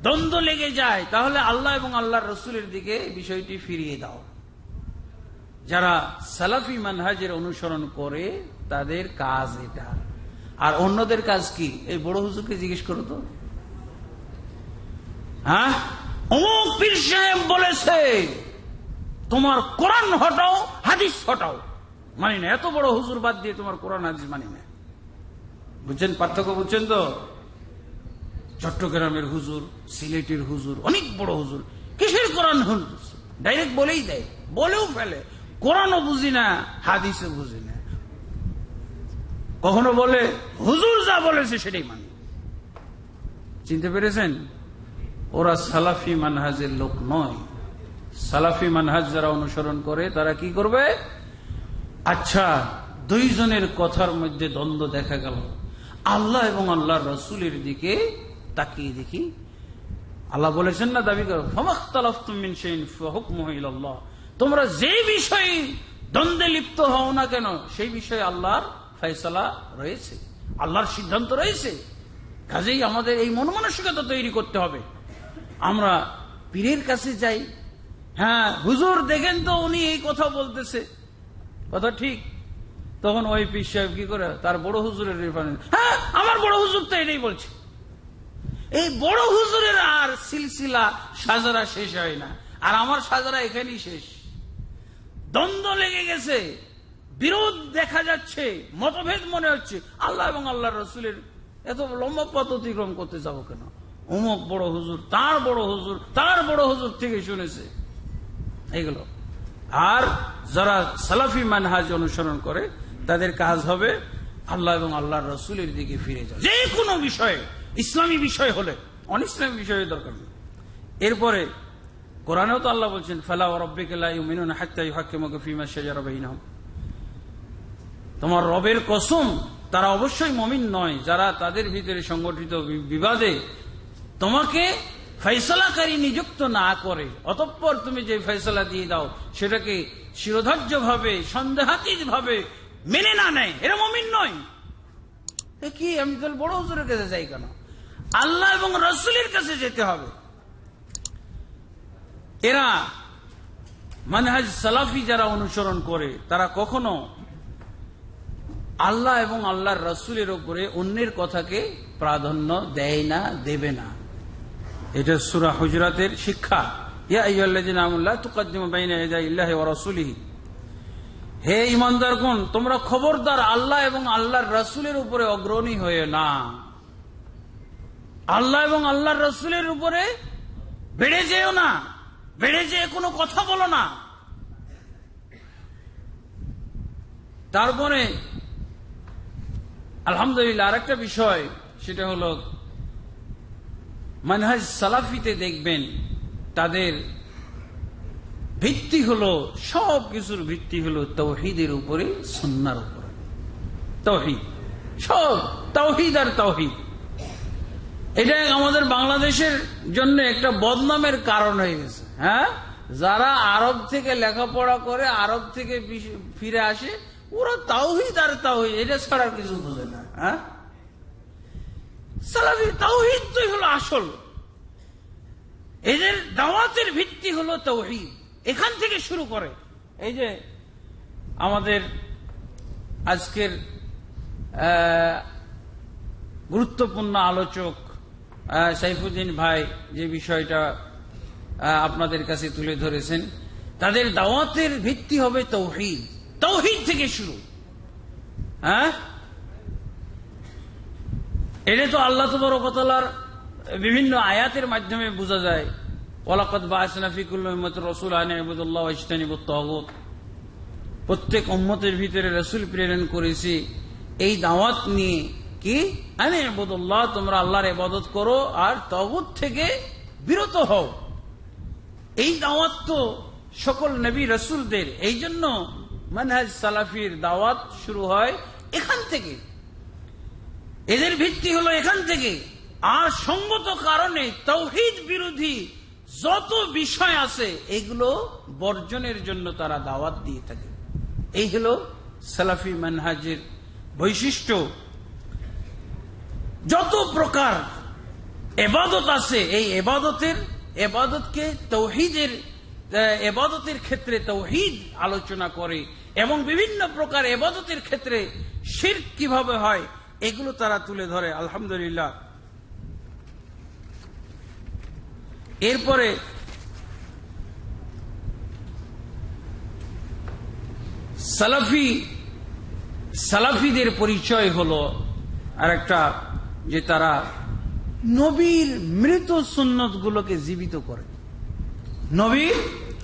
Speaker 1: দ্বন্দ্ব লেগে যায়, তাহলে আল্লাহ এবং আল্লাহর রসুলের দিকে বিষয়টি ফিরিয়ে দাও। যারা সালাফি মানহাজের অনুসরণ করে, তাদের কাজ এটা। আর অন্যদের কাজ কি? এই বড় হুজুরকে জিজ্ঞেস করো তো। হ্যাঁ? অমুক বলেছে, তোমার কোরআন হটাও, হাদিস হটাও। মানি না, এত বড় হুজুর বাদ দিয়ে তোমার কোরআন হাদিস মানি না। বুঝছেন পার্থক্য, বুঝছেন তো? চট্টগ্রামের হুজুর, সিলেটের হুজুর, অনেক বড় হুজুর। কিসের কোরআন হুজুর? ডাইরেক্ট বলেই দেয়, বলেও ফেলে। কোরআনও বুঝি না, হাদিসও বুঝি না। কখনো বলে, হুজুর যা বলেছে সেটাই মানি। চিনতে পেরেছেন? ওরা সালাফি মানহাজের লোক নয়। সালাফি মানহাজ যারা অনুসরণ করে, তারা কি করবে? আচ্ছা দুইজনের কথার মধ্যে দ্বন্দ্ব দেখা গেল। আল্লাহ এবং আল্লাহ রসুলের দিকে তাকিয়ে দেখি। আল্লাহ বলেছেন না দাবি করো তোমরা যে বিষয়ে দ্বন্দ্বে লিপ্ত হও না কেন, সেই বিষয়ে আল্লাহর ফয়সলা রয়েছে। আল্লাহর সিদ্ধান্ত রয়েছে। কাজেই আমাদের এই মন মানসিকতা তৈরি করতে হবে। আমরা পীরের কাছে যাই। হ্যাঁ হুজুর দেখেন তো উনি এই কথা বলতেছে। কথা ঠিক। তখন ওই পীর সাহেব কি করে, তার বড় হুজুরের হ্যাঁ আমার বড় হুজুর তো এটাই বলছে। এই বড় হুজুরের আর সিলসিলা, সাজারা শেষ হয় না। আর আমার সাজারা এখানেই শেষ। দ্বন্দ্ব লেগে গেছে। বিরোধ দেখা যাচ্ছে, মতভেদ মনে হচ্ছে। আল্লাহ এবং আল্লাহ রসুলের এত লম্বা পথ অতিক্রম করতে যাব কেন? অমুক বড় হুজুর, তার বড় হুজুর, তার বড় হুজুর থেকে শুনেছে। এইগুলো। আর যারা সালাফি মানহাজ অনুসরণ করে, তাদের কাজ হবে আল্লাহ এবং আল্লাহর রসুলের দিকে ফিরে যাওয়া। যে কোনো বিষয়ে, ইসলামী বিষয় হলে, অনিসলামী বিষয়ে দরকার নেই। এরপরে, কোরআনেও তো আল্লাহ বলছেন, ফালা বাইনাহুম। তোমার রবের কসম, তারা অবশ্যই মমিন নয়। যারা তাদের ভিতরে সংগঠিত বিবাদে তোমাকে ফয়সলাকারী নিযুক্ত না করে, অতঃপর তুমি যে ফয়সলা দিয়ে দাও, সেটাকে শিরোধার্য ভাবে সন্দেহাতীত ভাবে মেনে না নেয়। এরা মমিন নয়। কি, আমি তাহলে বড় হুজুরের কাছে যাই কেন? আল্লাহ এবং রসুলের কাছে যেতে হবে। এরা মানহাজ সালাফি যারা অনুসরণ করে, তারা কখনো আল্লাহ এবং আল্লাহর রসুলের উপরে অন্যের কথাকে প্রাধান্য দেয় না, দেবে না। এটা সুরা হুজরাতের শিক্ষা হে ইমানদার গুণ তোমরা খবরদার আল্লাহ এবং আল্লাহর রসুলের উপরে অগ্রণী হয়ে না। আল্লাহ এবং আল্লাহর রসুলের উপরে বেড়ে যেও না, বেড়ে যেয়ে কোনো কথা বলো না। তারপরে, আলহামদুলিল্লাহ, আরেকটা বিষয়, সেটা হলো মানহাজ সালাফিতে দেখবেন, তাদের ভিত্তি হলো, সব কিছুর ভিত্তি হলো তৌহিদের উপরে সন্ন্যার উপরে। তৌহিদ। সব তৌহিদ আর তৌহিদ। এটা আমাদের বাংলাদেশের জন্য একটা বদনামের কারণ হয়ে গেছে হ্যাঁ? যারা আরব থেকে লেখাপড়া করে, আরব থেকে ফিরে আসে, ওরা তাওহিদ আর তাওহিদ এটা ছাড়া কিছু বোঝে না হ্যাঁ? সালাফি তাওহিদ তো হলো আসল। এদের দাওয়াতের ভিত্তি হলো তৌহিদ এখান থেকে শুরু করে। এই যে আমাদের আজকের গুরুত্বপূর্ণ আলোচক সাইফুদ্দিন ভাই যে বিষয়টা আপনাদের কাছে তুলে ধরেছেন, তাদের দাওয়াতের ভিত্তি হবে তৌহিদ তৌহিদ থেকে শুরু। হ্যাঁ? এটা তো আল্লাহ তবরকতলার বিভিন্ন আয়াতের মাধ্যমে বোঝা যায়। ওলাকত বা আসনাফিকুল রসুল আনিবুল্লাহ তগত প্রত্যেক উম্মতের ভিতরে রসুল প্রেরণ করেছি। এই দাওয়াত নিয়ে কি? আনে এবুদুল্লাহ তোমরা আল্লাহর এবাদত করো আর তগত থেকে বিরত হও। এই দাওয়াত তো সকল নবী রসুলদের। এই জন্য মানহাজ সালাফির দাওয়াত শুরু হয় এখান থেকে। এদের ভিত্তি হলো এখান থেকে। আর সঙ্গত কারণে তৌহিদ বিরোধী যত বিষয় আছে, এগুলো বর্জনের জন্য তারা দাওয়াত দিয়ে থাকে। এই হলো সালাফি মানহাজের বৈশিষ্ট্য। যত প্রকার এবাদত আছে, এই এবাদতের, এবাদতকে তৌহিদের এবাদতের ক্ষেত্রে তৌহিদ আলোচনা করে এবং বিভিন্ন প্রকার এবাদতের ক্ষেত্রে শির কীভাবে হয় এগুলো তারা তুলে ধরে, আলহামদুলিল্লাহ। এরপরে সালাফি, সালাফিদের পরিচয় হলো আর একটা যে তারা নবীর মৃত সুন্নত গুলোকে জীবিত করে। নবীর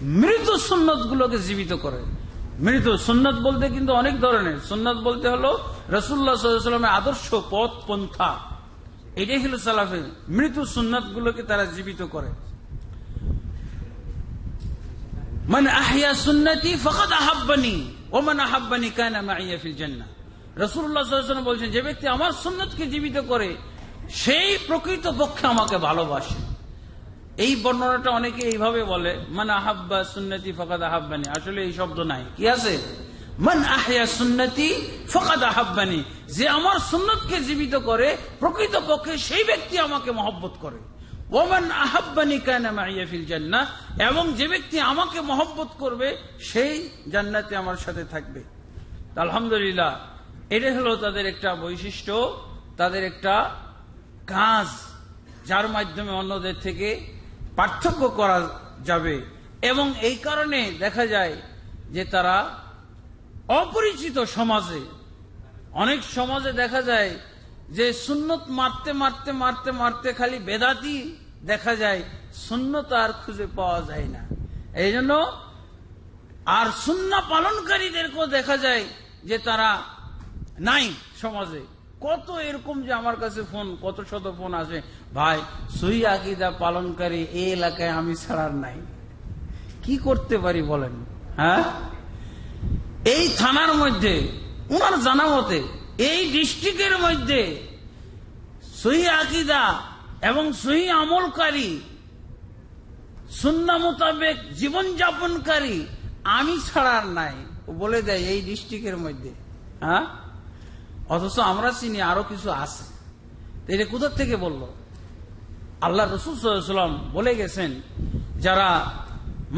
Speaker 1: মৃত সুন্নত গুলোকে জীবিত করে। মৃত সুন্নত বলতে কিন্তু অনেক ধরনের। সুন্নত বলতে হলো রসুল্লাহ সাল্লামের আদর্শ পথ পন্থা এটাই ছিল সালাফে মৃত সুন্নত গুলোকে তারা জীবিত করে। মানে আহিয়া সুন্নতি ফকত আহাব্বানি ওমান আহাব্বানি কানা মাইয়া ফিল জান্নাহ। রসুল্লাহ সাল্লাম বলছেন, যে ব্যক্তি আমার সুন্নতকে জীবিত করে, সেই প্রকৃত পক্ষে আমাকে ভালোবাসে। এই বর্ণনাটা অনেকে এইভাবে বলে, মান আহাব্বা সুন্নতি ফকাদ আহাব্বানি। আসলে এই শব্দ নাই। কি আছে? মান আহিয়া সুন্নতি ফকাদ আহাব্বানি। যে আমার সুন্নতকে জীবিত করে প্রকৃত পক্ষে সেই ব্যক্তি আমাকে মহব্বত করে। ফিল এবং যে ব্যক্তি আমাকে মহব্বত করবে, সেই জান্নাতে আমার সাথে থাকবে। আলহামদুলিল্লাহ, এটা হলো তাদের একটা বৈশিষ্ট্য, তাদের একটা কাজ, যার মাধ্যমে অন্যদের থেকে পার্থক্য করা যাবে। এবং এই কারণে দেখা যায় যে তারা অপরিচিত সমাজে, অনেক সমাজে দেখা যায় যে সুন্নত মারতে মারতে মারতে মারতে খালি বেদাতি দেখা যায়, সুন্নত আর খুঁজে পাওয়া যায় না। এই জন্য আর সুন্না পালনকারীদেরকেও দেখা যায় যে তারা নাই সমাজে। কত এরকম যে আমার কাছে ফোন, কত শত ফোন আসে। ভাই সই আকিদা পালনকারী এই এলাকায় আমি ছাড়ার নাই। কি করতে পারি বলেন? হ্যাঁ? এই থানার মধ্যে ওনার জানা মতে, এই ডিস্ট্রিক্টের মধ্যে সহি আকিদা এবং সহি আমলকারী, সুন্না মোতাবেক জীবনযাপনকারী আমি ছাড়ার নাই। বলে দেয় এই ডিস্ট্রিক্টের মধ্যে। হ্যাঁ? অথচ আমরা চিনি, আরও কিছু আছে। এটা কোথার থেকে বলল? আল্লাহ রসুল বলে গেছেন, যারা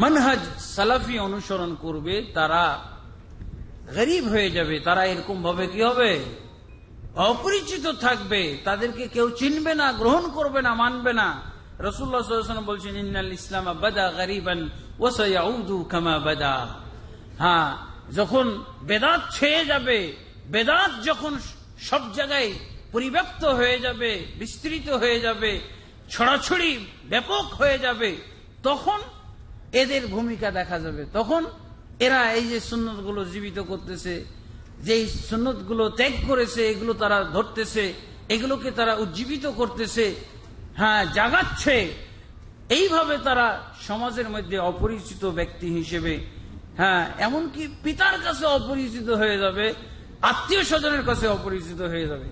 Speaker 1: মনহাজ সালাফি অনুসরণ করবে, তারা গরিব হয়ে যাবে। তারা এরকম ভাবে কি হবে? অপরিচিত থাকবে। তাদেরকে কেউ চিনবে না, গ্রহণ করবে না, মানবে না। রসুল্লাহ বলছেন, ইন্নাল ইসলাম বাদা গরিবান ওসাইয়াউদু কামা বাদা। হ্যাঁ যখন বেদাত ছেয়ে যাবে বেদাত যখন সব জায়গায় পরিব্যাপ্ত হয়ে যাবে, বিস্তৃত হয়ে যাবে, ছড়াছড়ি ব্যাপক হয়ে যাবে, তখন এদের ভূমিকা দেখা যাবে। তখন এরা এই যে সুন্নতগুলো জীবিত করতেছে যে সুন্নতগুলো ত্যাগ করেছে, এগুলো তারা ধরতেছে, এগুলোকে তারা উজ্জীবিত করতেছে হ্যাঁ জাগাচ্ছে। এইভাবে তারা সমাজের মধ্যে অপরিচিত ব্যক্তি হিসেবে হ্যাঁ এমনকি পিতার কাছে অপরিচিত হয়ে যাবে আত্মীয় স্বজনের কাছে অপরিচিত হয়ে যাবে।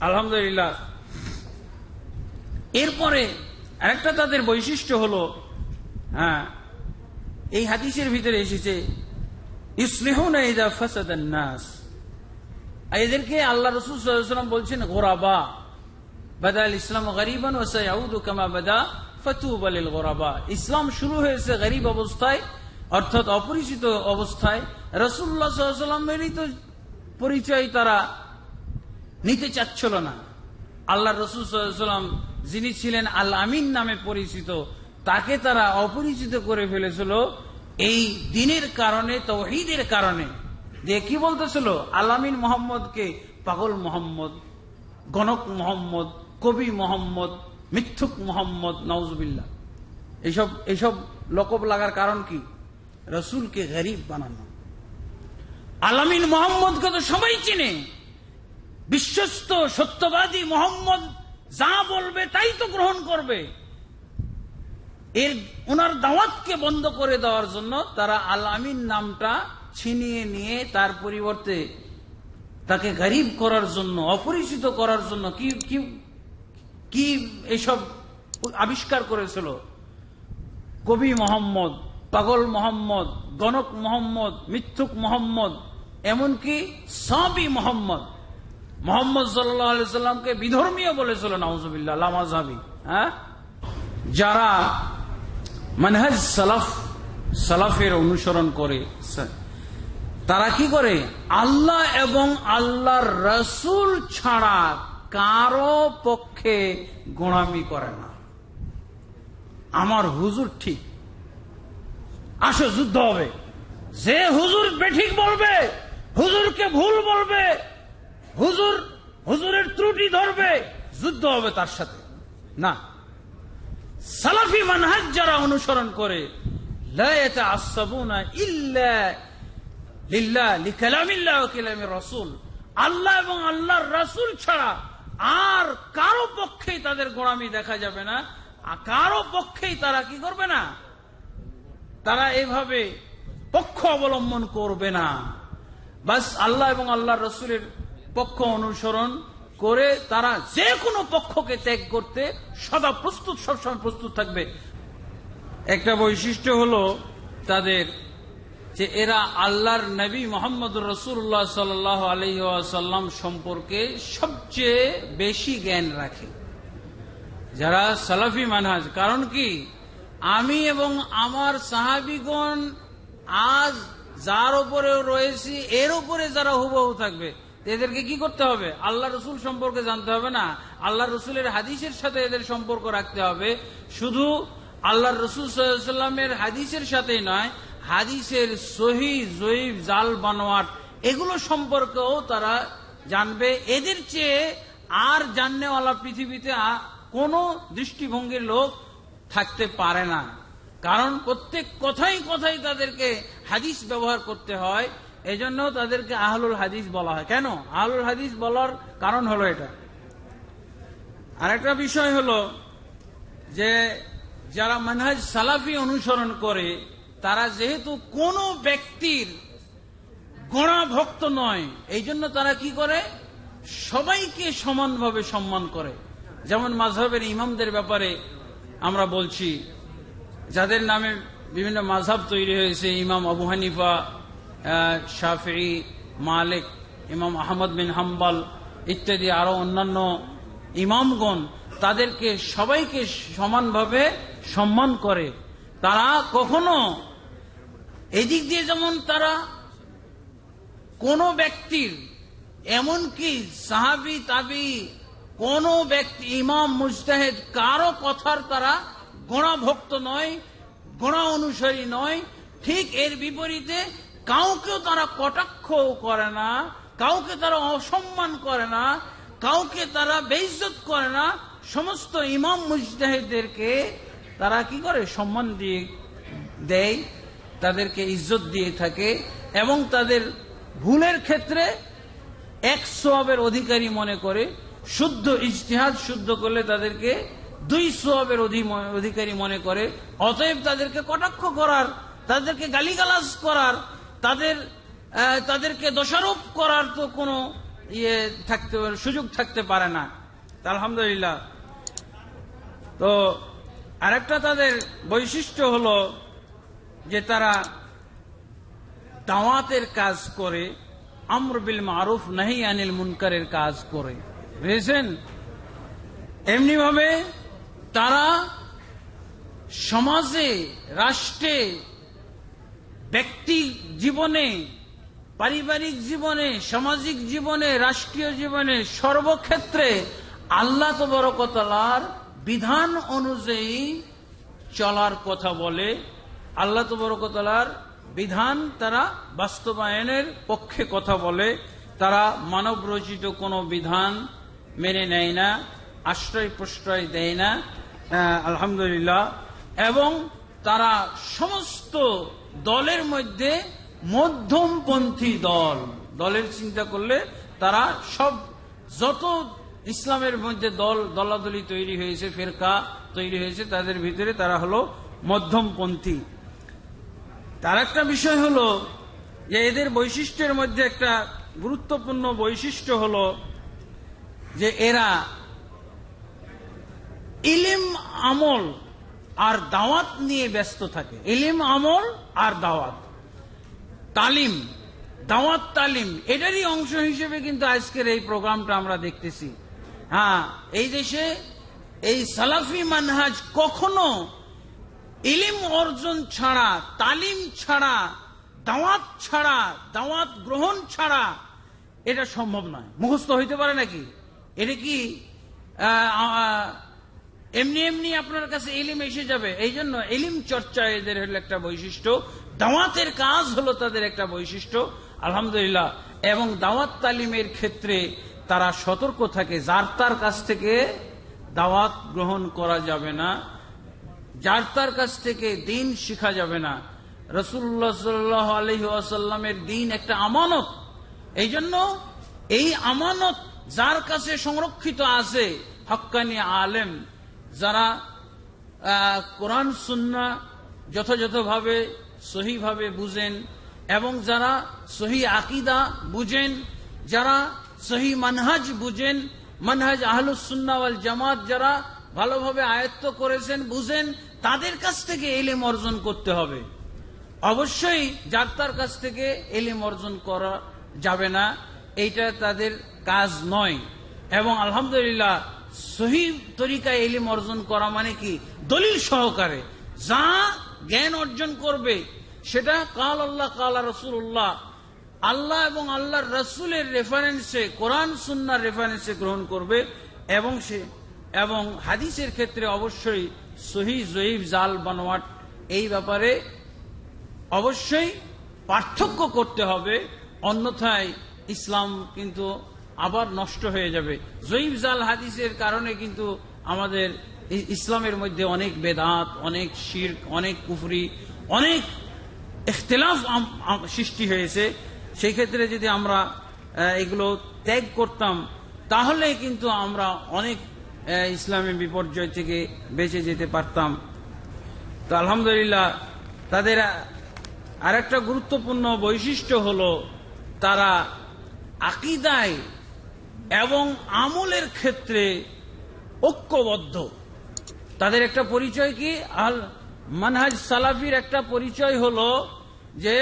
Speaker 1: আলহামদুলিল্লাহ। এরপরে আরেকটা তাদের বৈশিষ্ট্য হলো হ্যাঁ এই হাদিসের ভিতরে এসেছে নাস। এদেরকে আল্লাহ রসুল সাল্লাম বলছেন, গোরাবা। বাদাল ইসলাম গরিবান কামা বাদা ফতুব আলিল গোরাবা। ইসলাম শুরু হয়েছে গরিব অবস্থায়, অর্থাৎ অপরিচিত অবস্থায় রসুল্লাহ সাল্লামেরই তো পরিচয় তারা নিতে চাচ্ছিল না। আল্লাহ রসুল সাল্লাম যিনি ছিলেন আল আমিন নামে পরিচিত, তাকে তারা অপরিচিত করে ফেলেছিল এই দিনের কারণে, তৌহিদের কারণে। যে কি বলতেছিল? আলামিন মোহাম্মদকে পাগল মোহাম্মদ, গণক মোহাম্মদ, কবি মোহাম্মদ, মিথ্যুক মোহাম্মদ নওজবিল্লা এইসব এইসব লকব লাগার কারণ কি? রসুলকে গরিব বানানো। আলামিন মোহাম্মদকে তো সবাই চিনে। বিশ্বস্ত, সত্যবাদী মোহাম্মদ যা বলবে তাই তো গ্রহণ করবে। এর, ওনার দাওয়াতকে বন্ধ করে দেওয়ার জন্য তারা আল আমিন নামটা ছিনিয়ে নিয়ে তার পরিবর্তে তাকে গরিব করার জন্য, অপরিচিত করার জন্য কি কি কি এসব আবিষ্কার করেছিল? কবি মোহাম্মদ, পাগল মোহাম্মদ, গণক মোহাম্মদ, মিথ্যুক মোহাম্মদ এমনকি সবই মোহাম্মদ মোহাম্মদ সাল্লামকে বিধর্মীয় বলেছিল, নাউজুবিল্লাহ হ্যাঁ? যারা মানহাজ সালাফ, সালাফের অনুসরণ করে তারা কি করে? আল্লাহ এবং আল্লাহর রসুল ছাড়া কারও পক্ষে গোড়ামি করে না। আমার হুজুর ঠিক। আসো, যুদ্ধ হবে। যে হুজুর বেঠিক বলবে হুজুরকে ভুল বলবে। হুজুর হুজুরের ত্রুটি ধরবে। যুদ্ধ হবে তার সাথে। না। সালাফি মানহাজ যারা অনুসরণ করে আল্লাহ এবং আল্লাহর রাসূল ছাড়া আর কারও পক্ষেই তাদের গোড়ামি দেখা যাবে না। কারও পক্ষেই তারা কি করবে না? তারা এভাবে পক্ষ অবলম্বন করবে না। বাস আল্লাহ এবং আল্লাহ রসুলের পক্ষ অনুসরণ করে তারা যে কোনো পক্ষকে ত্যাগ করতে সদা প্রস্তুত, সবসময় প্রস্তুত থাকবে। একটা বৈশিষ্ট্য হলো তাদের যে এরা আল্লাহর নবী মোহাম্মদ রসুল্লাহ সাল আলহাসাল্লাম সম্পর্কে সবচেয়ে বেশি জ্ঞান রাখে। যারা সালাফি মানহাজ, কারণ কি? আমি এবং আমার সাহাবিগণ আজ যার উপরে রয়েছি, এর উপরে যারা হুবহু থাকবে, এদেরকে কি করতে হবে? আল্লাহ রসুল সম্পর্কে জানতে হবে না। আল্লাহ রসুলের হাদিসের সাথে এদের সম্পর্ক রাখতে হবে। শুধু আল্লাহ রসুল সাল্লামের হাদিসের সাথেই নয়, হাদিসের সহি জয়ীব জাল বানোয়াট, এগুলো সম্পর্কেও তারা জানবে। এদের চেয়ে আর জাননেওয়ালা পৃথিবীতে কোনো দৃষ্টিভঙ্গির লোক থাকতে পারে না। কারণ প্রত্যেক কথাই কথাই তাদেরকে হাদিস ব্যবহার করতে হয়, এজন্য তাদেরকে আহলুল হাদিস বলা হয়। কেন? আহলুল হাদিস বলার কারণ হলো এটা। আরেকটা বিষয় হলো যে যারা মানহাজ সালাফি অনুসরণ করে, তারা যেহেতু কোনো ব্যক্তির গণা ভক্ত নয় এই জন্য তারা কি করে? সবাইকে সমানভাবে সম্মান করে। যেমন মাঝহের ইমামদের ব্যাপারে আমরা বলছি যাদের নামে বিভিন্ন মাঝহাব তৈরি হয়েছে, ইমাম আবু হানিফা শাফি মালিক, ইমাম আহমদ বিন হাম্বাল ইত্যাদি আরও অন্যান্য ইমামগণ তাদেরকে সবাইকে সমানভাবে সম্মান করে। তারা কখনো এদিক দিয়ে যেমন তারা কোন ব্যক্তির, এমনকি সাহাবি, তাবি কোন ব্যক্তি, ইমাম, মুজতাহেদ, কারও কথার তারা গোড়া ভক্ত নয় গোড়া অনুসারী নয়। ঠিক এর বিপরীতে কাউকেও তারা কটাক্ষ করে না, কাউকে তারা অসম্মান করে না, কাউকে তারা বেইজ্জত করে না। সমস্ত ইমাম মুজতাহিদদেরকে তারা কি করে? সম্মান দিয়ে দেয়, তাদেরকে ইজ্জত দিয়ে থাকে এবং তাদের ভুলের ক্ষেত্রে এক সোয়াবের অধিকারী মনে করে, শুদ্ধ ইজতিহাদ শুদ্ধ করলে তাদেরকে দুই সোয়াবের অধি- অধিকারী মনে করে, অতএব তাদেরকে কটাক্ষ করার, তাদেরকে গালিগালাজ করার, তাদের তাদেরকে দোষারোপ করার তো কোনো ইয়ে থাকতে সুযোগ থাকতে পারে না। আলহামদুলিল্লাহ। তো আরেকটা তাদের বৈশিষ্ট্য হলো যে তারা দাওয়াতের কাজ করে, আমর বিল মারুফ নাহি আনিল মুনকারের কাজ করে। বুঝেছেন? এমনি ভাবে তারা সমাজে, রাষ্ট্রে, ব্যক্তি জীবনে, পারিবারিক জীবনে, সামাজিক জীবনে, রাষ্ট্রীয় জীবনে, সর্বক্ষেত্রে আল্লাহ তবরকতলার বিধান অনুযায়ী চলার কথা বলে, আল্লাহ তবরকতলার বিধান তারা বাস্তবায়নের পক্ষে কথা বলে, তারা মানব রচিত কোনো বিধান মেনে নেয় না আশ্রয় প্রশ্রয় দেয় না আলহামদুলিল্লাহ। এবং তারা সমস্ত দলের মধ্যে মধ্যমপন্থী দল। দলের চিন্তা করলে তারা সব, যত ইসলামের মধ্যে দল, দলাদলি তৈরি হয়েছে, ফেরকা তৈরি হয়েছে, তাদের ভিতরে তারা হলো মধ্যমপন্থী। তার একটা বিষয় হলো যে এদের বৈশিষ্ট্যের মধ্যে একটা গুরুত্বপূর্ণ বৈশিষ্ট্য হলো যে এরা ইলিম আমল আর দাওয়াত নিয়ে ব্যস্ত থাকে। ইলিম আমল আর দাওয়াত। তালিম দাওয়াত তালিম, এটারই অংশ হিসেবে কিন্তু আজকের এই প্রোগ্রামটা আমরা দেখতেছি। হ্যাঁ এই দেশে এই সালাফি মানহাজ কখনো ইলিম অর্জন ছাড়া, তালিম ছাড়া, দাওয়াত ছাড়া, দাওয়াত গ্রহণ ছাড়া এটা সম্ভব নয়। মুখস্থ হইতে পারে নাকি? এটা কি এমনি এমনি আপনার কাছে এলিম এসে যাবে। এই জন্য এলিম চর্চা এদের হলো একটা বৈশিষ্ট্য। দাওয়াতের কাজ হলো তাদের একটা বৈশিষ্ট্য। আলহামদুলিল্লাহ। এবং দাওয়াত তালিমের ক্ষেত্রে তারা সতর্ক থাকে। যার তার কাছ থেকে দাওয়াত গ্রহণ করা যাবে না। যার তার কাছ থেকে দিন শিখা যাবে না। রসুল্লাহ সাল্লাহ আলহি আসাল্লামের দিন একটা আমানত। এই জন্য এই আমানত যার কাছে সংরক্ষিত আছে, হক্কানি আলেম যারা কোরআন সুন্না যথাযথভাবে সহিভাবে বুঝেন এবং যারা সহি আকিদা বুঝেন, যারা সহি মানহাজ বুঝেন, মানহাজ আহলুসুন্না ওয়াল জামাত যারা ভালোভাবে আয়ত্ত করেছেন, বুঝেন, তাদের কাছ থেকে এলেম অর্জন করতে হবে। অবশ্যই যার তার কাছ থেকে এলেম অর্জন করা যাবে না, এইটা তাদের কাজ নয়। এবং আলহামদুলিল্লাহ সহি তরিকায় এলিম অর্জন করা মানে কি? দলিল সহকারে। যা জ্ঞান অর্জন করবে, সেটা কাল আল্লাহ, কাল রসুল্লাহ আল্লাহ এবং আল্লাহর রসুলের রেফারেন্সে কোরআন, সুন্নার রেফারেন্সে গ্রহণ করবে এবং সে, এবং হাদিসের ক্ষেত্রে অবশ্যই সহি জয়ীব জাল, বানোয়াট, এই ব্যাপারে অবশ্যই পার্থক্য করতে হবে। অন্যথায় ইসলাম কিন্তু আবার নষ্ট হয়ে যাবে। জয়ীব জাল হাদিসের কারণে কিন্তু আমাদের ইসলামের মধ্যে অনেক বেদাত, অনেক শির অনেক কুফরি, অনেক ইখতলাফ সৃষ্টি হয়েছে। সেই ক্ষেত্রে যদি আমরা এগুলো ত্যাগ করতাম, তাহলে কিন্তু আমরা অনেক ইসলামের বিপর্যয় থেকে বেঁচে যেতে পারতাম। তো আলহামদুলিল্লাহ, তাদের আরেকটা গুরুত্বপূর্ণ বৈশিষ্ট্য হলো তারা আকিদায় এবং আমলের ক্ষেত্রে ঐক্যবদ্ধ। তাদের একটা পরিচয় কি? আল মানহাজ সালাফির একটা পরিচয় হলো যে,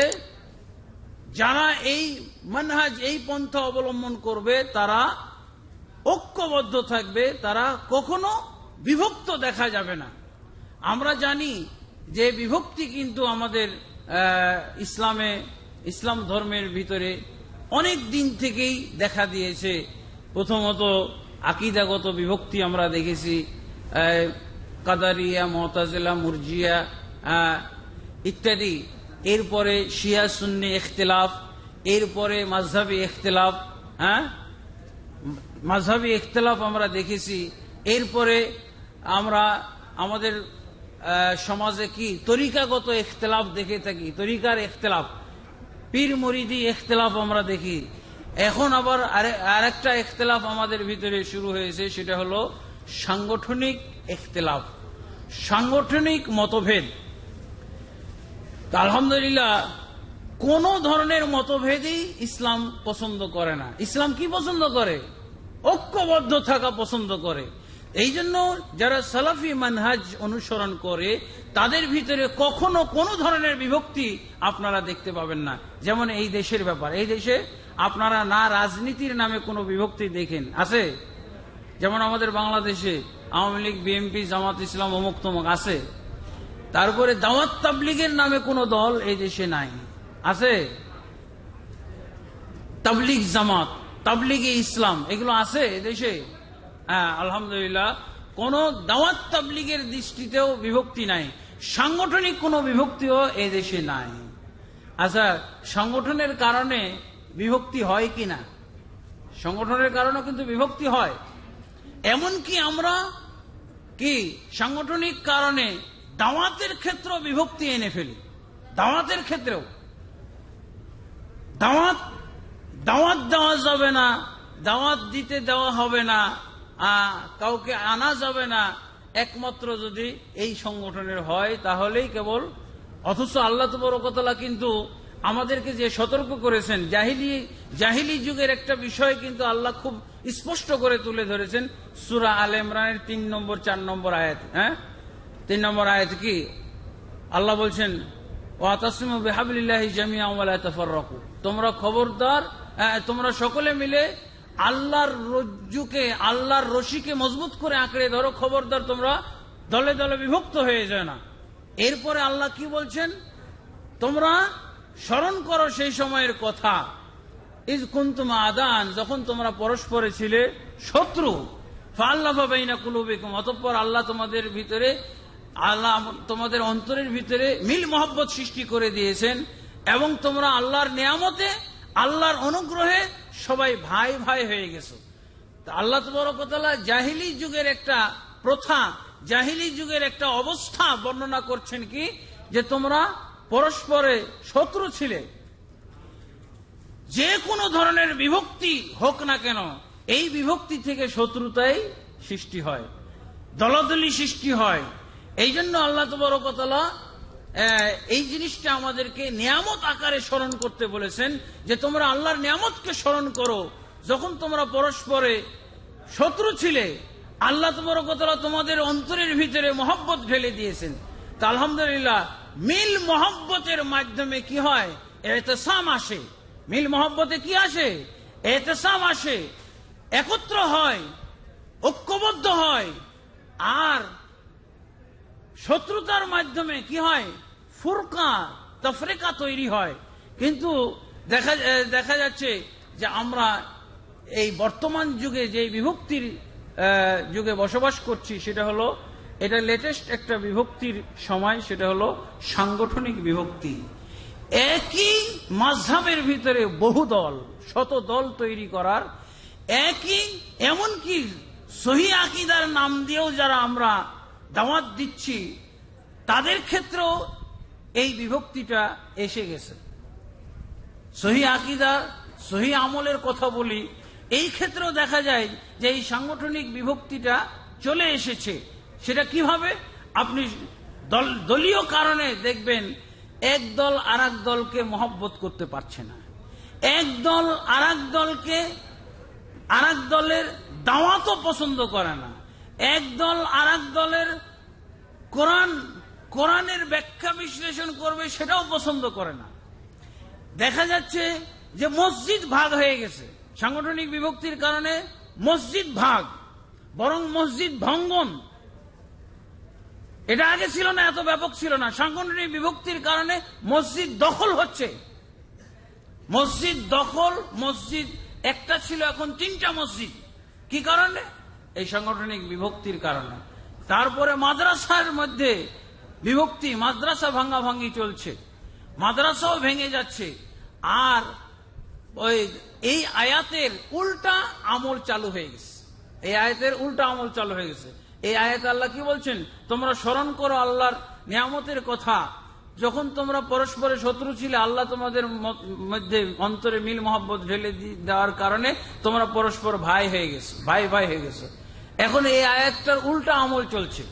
Speaker 1: যারা এই মানহাজ, এই পন্থা অবলম্বন করবে, তারা ঐক্যবদ্ধ থাকবে, তারা কখনো বিভক্ত দেখা যাবে না। আমরা জানি যে বিভক্তি কিন্তু আমাদের ইসলামে, ইসলাম ধর্মের ভিতরে অনেক দিন থেকেই দেখা দিয়েছে। প্রথমত আকিদাগত বিভক্তি আমরা দেখেছি কাদারিয়া, মতাজেলা, মুরজিয়া ইত্যাদি। এরপরে শিয়া, সুন্নি ইখতিলাফ, এরপরে মাঝহাবি ইখতিলাফ হ্যাঁ? মাঝহাবি ইখতলাফ আমরা দেখেছি। এরপরে আমরা আমাদের সমাজে কি তরিকাগত ইখতলাফ দেখে থাকি, তরিকার ইখতলাফ পীর মরিদি ইখতলাফ আমরা দেখি। এখন আবার আরে- আরেকটা ইখতলাফ আমাদের ভিতরে শুরু হয়েছে, সেটা হলো সাংগঠনিক ইখতলাফ। সাংগঠনিক মতভেদ। আলহামদুলিল্লাহ, কোন ধরনের মতভেদই ইসলাম পছন্দ করে না। ইসলাম কি পছন্দ করে? ঐক্যবদ্ধ থাকা পছন্দ করে। এই জন্য যারা সালাফি মানহাজ অনুসরণ করে, তাদের ভিতরে কখনো কোনো ধরনের বিভক্তি আপনারা দেখতে পাবেন না। যেমন এই দেশের ব্যাপার। এই দেশে আপনারা না রাজনীতির নামে কোনো বিভক্তি দেখেন। আছে? যেমন আমাদের বাংলাদেশে আওয়ামী লীগ, বিএনপি, জামাত ইসলাম অমুক তমুক আছে। তারপরে দাওয়াত তাবলিগের নামে কোনো দল এই দেশে নাই। আছে? তাবলিগ জামাত, তাবলিগে ইসলাম, এগুলো আছে দেশে? হ্যাঁ আলহামদুলিল্লাহ। কোন দাওয়াত তাবলিগের দৃষ্টিতেও বিভক্তি নাই। সাংগঠনিক কোনো বিভক্তিও দেশে নাই। আচ্ছা সংগঠনের কারণে বিভক্তি হয় কি না? সংগঠনের কারণেও কিন্তু বিভক্তি হয়। এমনকি আমরা কি সাংগঠনিক কারণে দাওয়াতের ক্ষেত্রেও বিভক্তি এনে ফেলি? দাওয়াতের ক্ষেত্রেও। দাওয়াত দাওয়াত দেওয়া যাবে না, দাওয়াত দিতে দেওয়া হবে না। কাউকে আনা যাবে না। একমাত্র যদি এই সংগঠনের হয়, তাহলেই কেবল, অথচ আল্লাহ তবরকতলা কিন্তু আমাদেরকে যে সতর্ক করেছেন, জাহিলি জাহিলি যুগের একটা বিষয় কিন্তু আল্লাহ খুব স্পষ্ট করে তুলে ধরেছেন, সুরা আল ইমরানের তিন নম্বর, চার নম্বর আয়াত হ্যাঁ? তিন নম্বর আয়াত কি? আল্লাহ বলছেন ওয়াতাসিমু বিহাবলিল্লাহি তাফাররাকু। তোমরা খবরদার তোমরা সকলে মিলে আল্লাহর রজ্জুকে, আল্লাহর রশিকে মজবুত করে আঁকড়ে ধরো, খবরদার তোমরা দলে দলে বিভক্ত হয়ে যায় না। এরপরে আল্লাহ কি বলছেন? তোমরা স্মরণ করো সেই সময়ের কথা। ইজ কুন্তুম আদান, যখন তোমরা পরস্পরে ছিলে শত্রু। ফাল্লাফা বাইনা কুলুবিকুম, অতঃপর আল্লাহ তোমাদের ভিতরে, আল্লাহ তোমাদের অন্তরের ভিতরে মিল মহব্বত সৃষ্টি করে দিয়েছেন। এবং তোমরা আল্লাহর নিয়ামতে, আল্লাহর অনুগ্রহে সবাই ভাই ভাই হয়ে গেছো। আল্লাহ তবরকতলা জাহিলি যুগের একটা প্রথা, জাহিলি যুগের একটা অবস্থা বর্ণনা করছেন কি? যে তোমরা পরস্পরে শত্রু ছিলে। যে কোনো ধরনের বিভক্তি হোক না কেন, এই বিভক্তি থেকে শত্রুতাই সৃষ্টি হয়, দলদলি সৃষ্টি হয়। এই জন্য আল্লাহ তবরকতলা এই জিনিসটা আমাদেরকে নিয়ামত আকারে স্মরণ করতে বলেছেন যে তোমরা আল্লাহর নিয়ামতকে স্মরণ করো। যখন তোমরা পরস্পরে শত্রু ছিলে, আল্লাহ তবরকতলা তোমাদের অন্তরের ভিতরে মহব্বত ঢেলে দিয়েছেন। তা আলহামদুলিল্লাহ, মিল মহব্বতের মাধ্যমে কি হয়? এতেসাম আসে। মিল মহব্বতে কি আসে? এতেসাম আসে। একত্র হয়, ঐক্যবদ্ধ হয়। আর শত্রুতার মাধ্যমে কি হয়? ফুরকা, তফরেকা তৈরি হয়। কিন্তু দেখা দেখা যাচ্ছে যে আমরা এই বর্তমান যুগে যে বিভক্তির যুগে বসবাস করছি, সেটা হলো, এটা লেটেস্ট একটা বিভক্তির সময়, সেটা হলো সাংগঠনিক বিভক্তি। একই মাঝহাবের ভিতরে বহু দল, শত দল তৈরি করার, একই, এমনকি সহি আকিদার নাম দিয়েও যারা আমরা দাওয়াত দিচ্ছি, তাদের ক্ষেত্রেও এই বিভক্তিটা এসে গেছে। সহি আকিদা, সহি আমলের কথা বলি, এই ক্ষেত্রেও দেখা যায় যে এই সাংগঠনিক বিভক্তিটা চলে এসেছে। সেটা কীভাবে? আপনি দল, দলীয় কারণে দেখবেন, এক দল আর দলকে মহব্বত করতে পারছে না। এক দল আর দলকে আর দলের দাওয়াতও পছন্দ করে না। এক দল আর দলের কোরআন, কোরআনের ব্যাখ্যা বিশ্লেষণ করবে, সেটাও পছন্দ করে না। দেখা যাচ্ছে যে মসজিদ ভাগ হয়ে গেছে। সাংগঠনিক বিভক্তির কারণে মসজিদ ভাগ, বরং মসজিদ ভঙ্গন। এটা আগে ছিল না, এত ব্যাপক ছিল না। সাংগঠনিক বিভক্তির কারণে মসজিদ দখল হচ্ছে। মসজিদ দখল, মসজিদ একটা ছিল, এখন তিনটা মসজিদ। কি কারণে? এই সাংগঠনিক বিভক্তির কারণে। তারপরে মাদ্রাসার মধ্যে বিভক্তি, মাদ্রাসা ভাঙ্গা ভাঙ্গি চলছে। মাদ্রাসাও ভেঙে যাচ্ছে। আর ওই, এই আয়াতের উল্টা আমল চালু হয়ে গেছে। এই আয়াতের উল্টা আমল চালু হয়ে গেছে। এই আয়াত আল্লাহ কি বলছেন? তোমরা স্মরণ করো আল্লাহর নিয়ামতের কথা। যখন তোমরা পরস্পরে শত্রু ছিলে, আল্লাহ তোমাদের মধ্যে অন্তরে মিল মহব্বত ঢেলে দেওয়ার কারণে তোমরা পরস্পর ভাই হয়ে গেছো, ভাই ভাই হয়ে গেছো। এখন এই আয়াতটার উল্টা আমল চলছে।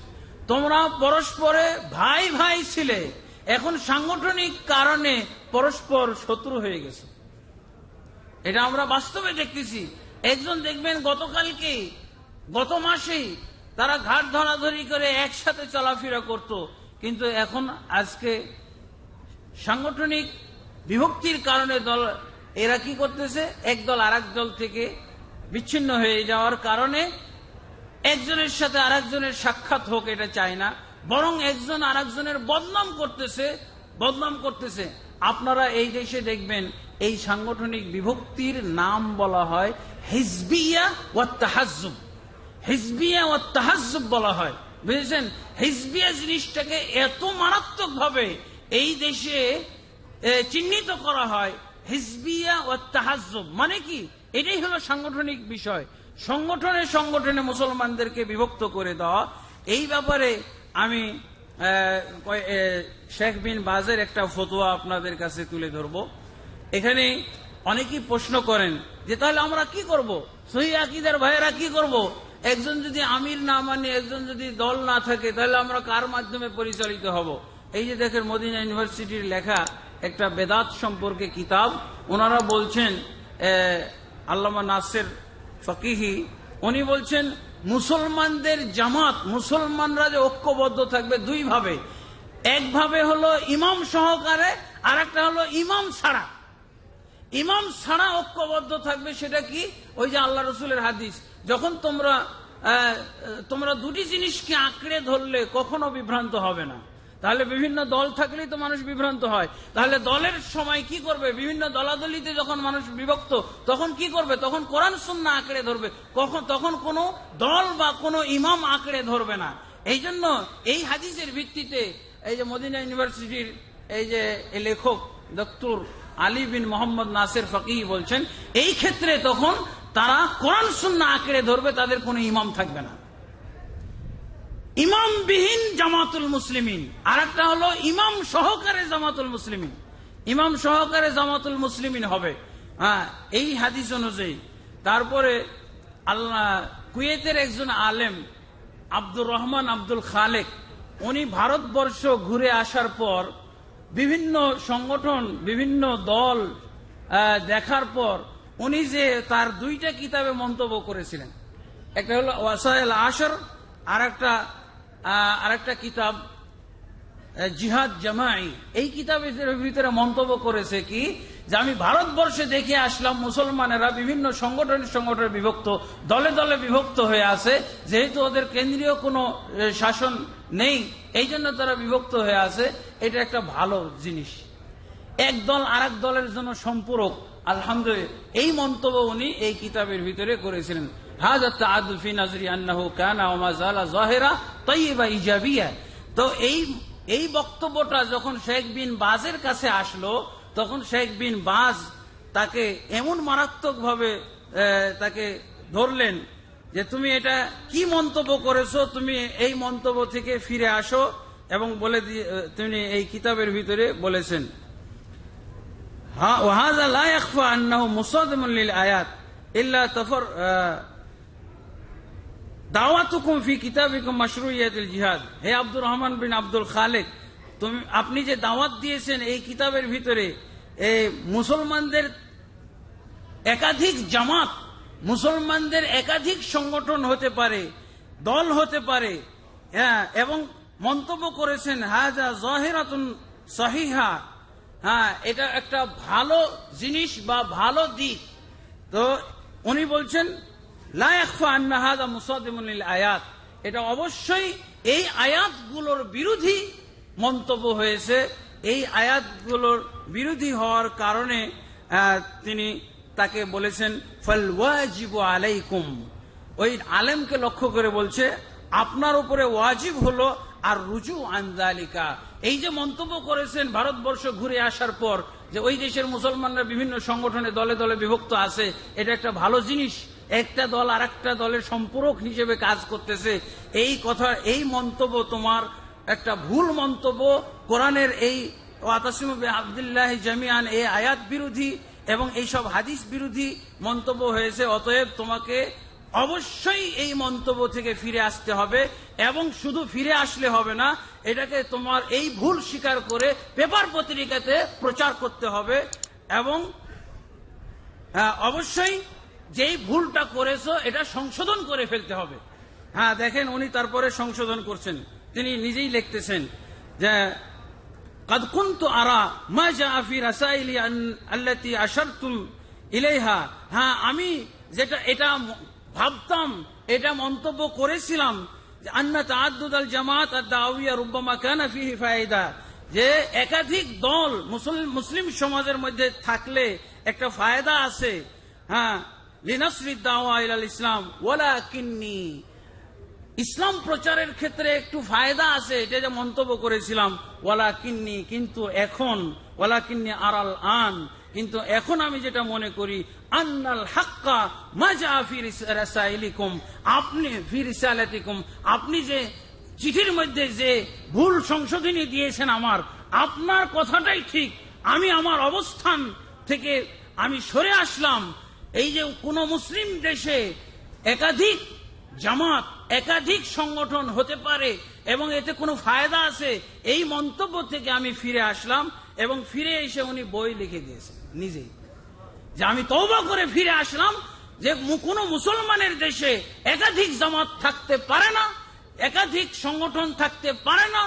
Speaker 1: তোমরা পরস্পরে ভাই ভাই ছিলে, এখন সাংগঠনিক কারণে পরস্পর শত্রু হয়ে গেছে। এটা আমরা বাস্তবে দেখতেছি। একজন দেখবেন গতকালকে, গত মাসেই তারা ঘাট ধরাধরি করে একসাথে চলাফেরা করত কিন্তু এখন আজকে সাংগঠনিক বিভক্তির কারণে দল, এরা কি করতেছে? এক দল আর দল থেকে বিচ্ছিন্ন হয়ে যাওয়ার কারণে একজনের সাথে আর সাক্ষাৎ হোক এটা চায় না, বরং একজন আর বদনাম করতেছে বদনাম করতেছে। আপনারা এই দেশে দেখবেন, এই সাংগঠনিক বিভক্তির নাম বলা হয় হিজবিয়া ও তাহাজুব হিজবিয়া ও তাহাজুব বলা হয়। বুঝেছেন? হিজবিয়া জিনিসটাকে এত মারাত্মক ভাবে এই দেশে চিহ্নিত করা হয়, হিজবিয়া ও তাহাজুব মানে কি? এটাই হলো সাংগঠনিক বিষয়। সংগঠনে সংগঠনে মুসলমানদেরকে বিভক্ত করে দেওয়া। এই ব্যাপারে আমি শেখ বিন বাজের একটা ফতোয়া আপনাদের কাছে তুলে ধরব। এখানে অনেকেই প্রশ্ন করেন যে তাহলে আমরা কি করব? সহি আকিদার ভাইয়েরা কি করব? একজন যদি আমির না মানে একজন যদি দল না থাকে, তাহলে আমরা কার মাধ্যমে পরিচালিত হব? এই যে দেখেন মদিনা ইউনিভার্সিটির লেখা একটা বেদাত সম্পর্কে কিতাব, ওনারা বলছেন আল্লামা নাসের ফকিহি, উনি বলছেন, মুসলমানদের জামাত, মুসলমানরা যে ঐক্যবদ্ধ থাকবে দুই ভাবে। একভাবে হলো ইমাম সহকারে আর একটা হলো ইমাম ছাড়া। ইমাম ছাড়া ঐক্যবদ্ধ থাকবে সেটা কি? ওই যে আল্লাহ রসুলের হাদিস যখন তোমরা তোমরা দুটি জিনিসকে আঁকড়ে ধরলে কখনো বিভ্রান্ত হবে না। তাহলে বিভিন্ন দল থাকলেই তো মানুষ বিভ্রান্ত হয়। তাহলে দলের সময় কি করবে? বিভিন্ন দলাদলিতে যখন মানুষ বিভক্ত, তখন কি করবে? তখন কোরআন সুন্না আঁকড়ে ধরবে। কখন, তখন কোনো দল বা কোনো ইমাম আঁকড়ে ধরবে না। এই জন্য এই হাদিসের ভিত্তিতে এই যে মদিনা ইউনিভার্সিটির এই যে লেখক ডক্টর আলী বিন মোহাম্মদ নাসের ফকি বলছেন, এই ক্ষেত্রে তখন তারা কোরআন সুন্না আঁকড়ে ধরবে, তাদের কোনো ইমাম থাকবে না। ইমামবিহীন জামাতুল মুসলিমিন। আর একটা হলো, ইমাম সহকারে জামাতুল মুসলিমিন। ইমাম সহকারে জামাতুল মুসলিমিন হবে। হ্যাঁ এই হাদিস অনুযায়ী। তারপরে আল্লাহ কুয়েতের একজন আলেম, আব্দুর রহমান আব্দুল খালেক, উনি ভারতবর্ষ ঘুরে আসার পর বিভিন্ন সংগঠন, বিভিন্ন দল দেখার পর উনি যে তার দুইটা কিতাবে মন্তব্য করেছিলেন। একটা হলো ওয়াসাইল আসর আর একটা আর একটা কিতাব জিহাদ জামাই। এই কিতাবের ভিতরে মন্তব্য করেছে কি, যে আমি ভারতবর্ষে দেখে আসলাম, মুসলমানেরা বিভিন্ন সংগঠন সংগঠনে বিভক্ত, দলে দলে বিভক্ত হয়ে আছে, যেহেতু ওদের কেন্দ্রীয় কোনো শাসন নেই, এই জন্য তারা বিভক্ত হয়ে আছে। এটা একটা ভালো জিনিস। এক দল আর দলের জন্য সম্পূরক। আলহামদুলিল্লাহ, এই মন্তব্য উনি এই কিতাবের ভিতরে করেছিলেন। হাজাত আদুল ফি নাজরি তাইয়্যিবা ইজাবিয়া। তো এই এই বক্তব্যটা যখন শেখ বিন বাজের কাছে আসলো, তখন শেখ বিন বাজ তাকে এমন মারাত্মকভাবে তাকে ধরলেন যে তুমি এটা কি মন্তব্য করেছ, তুমি এই মন্তব্য থেকে ফিরে আসো এবং বলে তিনি এই কিতাবের ভিতরে বলেছেন। وهذا لا يخفى أنه مصادم للآيات إلا تفر آه، দাওয়াতুকুম ফি কিতাবিকুম মাশরুইয়াতুল জিহাদ হে আব্দুর রহমান বিন আব্দুল খালেক তুমি আপনি যে দাওয়াত দিয়েছেন এই কিতাবের ভিতরে এই মুসলমানদের একাধিক জামাত মুসলমানদের একাধিক সংগঠন হতে পারে দল হতে পারে হ্যাঁ এবং মন্তব্য করেছেন হাজা জহেরাতুন সহিহা হ্যাঁ এটা একটা ভালো জিনিস বা ভালো দিক। তো উনি বলছেন আয়াত। এটা অবশ্যই এই আয়াতগুলোর বিরোধী মন্তব্য হয়েছে। এই আয়াতগুলোর বিরোধী হওয়ার কারণে তিনি তাকে বলেছেন, ফল ওয়াজিব আলাইকুম। ওই আলেমকে লক্ষ্য করে বলছে, আপনার উপরে ওয়াজিব হলো আর রুজু আন্দালিকা এই যে মন্তব্য করেছেন ভারতবর্ষ ঘুরে আসার পর যে ওই দেশের মুসলমানরা বিভিন্ন সংগঠনে দলে দলে বিভক্ত আছে, এটা একটা ভালো জিনিস। একটা দল আর একটা দলের সম্পূরক হিসেবে কাজ করতেছে। এই কথা, এই মন্তব্য তোমার একটা ভুল মন্তব্য। কোরআনের এই ওয়াতাসিম আবদুল্লাহ জামিয়ান এই আয়াত বিরোধী এবং এইসব হাদিস বিরোধী মন্তব্য হয়েছে। অতএব তোমাকে অবশ্যই এই মন্তব্য থেকে ফিরে আসতে হবে এবং শুধু ফিরে আসলে হবে না এটাকে তোমার এই ভুল স্বীকার করে পেপার পত্রিকাতে প্রচার করতে হবে এবং হ্যাঁ, অবশ্যই যেই ভুলটা করেছো এটা সংশোধন করে ফেলতে হবে হ্যাঁ দেখেন উনি তারপরে সংশোধন করছেন তিনি নিজেই লিখতেছেন যে قد كنت أرى ما جاء في رسائل التي أشرتم إليها হ্যাঁ আমি যেটা এটা ম- ভাবতাম, এটা মন্তব্য করেছিলাম যে, আন্না তাআদ্দুদ আল জামাত আর দাওয়িয়া রুব্বামা কানা ফায়দা। যে, একাধিক দল মুসলিম সমাজের মধ্যে থাকলে একটা ফায়দা আছে। হ্যাঁ লিনাসরি দাওয়া ইসলাম ওয়ালা কিন্নি ইসলাম প্রচারের ক্ষেত্রে একটু ফায়দা আছে, এটা যে মন্তব্য করেছিলাম ওয়ালা কিন্নি কিন্তু এখন ওয়ালা কিন্নি আরাল আন। কিন্তু এখন আমি যেটা মনে করি, আন্নাল হাক্কা মাজা ফি রাসাইলিকুম, আপনি ফি রিসালাতিকুম, আপনি যে চিঠির মধ্যে যে ভুল সংশোধনী দিয়েছেন আমার, আপনার কথাটাই ঠিক, আমি আমার অবস্থান থেকে আমি সরে আসলাম। এই যে কোন মুসলিম দেশে একাধিক জামাত একাধিক সংগঠন হতে পারে এবং এতে কোনো ফায়দা আছে? এই মন্তব্য থেকে আমি ফিরে আসলাম এবং ফিরে এসে উনি বই লিখে দিয়েছেন, নিজেই। যে আমি তৌবা করে ফিরে আসলাম যে কোনো মুসলমানের দেশে একাধিক জামাত থাকতে পারে না, একাধিক সংগঠন থাকতে পারে না,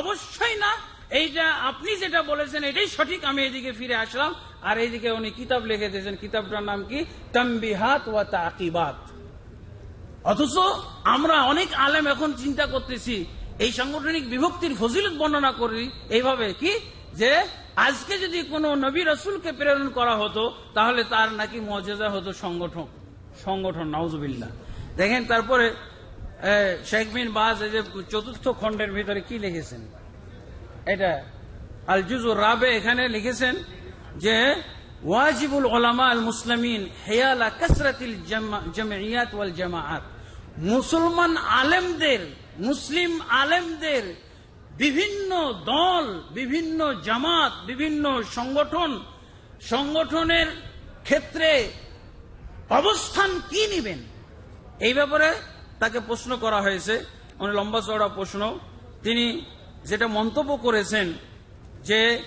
Speaker 1: অবশ্যই না। এইটা আপনি যেটা বলেছেন, এটাই সঠিক। আমি এদিকে ফিরে আসলাম। আর এইদিকে উনি কিতাব লিখে দিয়েছেন। কিতাবটার নাম কি? তাম্বিহাত ওয়া তাকিবাত অথচ আমরা অনেক আলেম এখন চিন্তা করতেছি, এই সাংগঠনিক বিভক্তির ফজিলত বর্ণনা করি এইভাবে কি? যে আজকে যদি কোনো নবী রসুলকে প্রেরণ করা হতো, তাহলে তার নাকি মর্যাদা হতো সংগঠন। সংগঠন, নাউজুবিল্লাহ। দেখেন, তারপরে শেখ বিন বাজ, এই যে চতুর্থ খণ্ডের ভিতরে কি লিখেছেন? এটা আল জুজুর রাবে এখানে লিখেছেন যে, ওয়াজিবুল ওলামা আল মুসলিমিন হেয়ালা কাসরাতিল জামা- জামিয়াত ওয়াল জামাআত। মুসলমান আলেমদের, মুসলিম আলেমদের বিভিন্ন দল, বিভিন্ন জামাত, বিভিন্ন সংগঠন, সংগঠনের ক্ষেত্রে অবস্থান কি নেবেন? এই ব্যাপারে তাকে প্রশ্ন করা হয়েছে। অনেক লম্বা চড়া প্রশ্ন। তিনি যেটা মন্তব্য করেছেন যে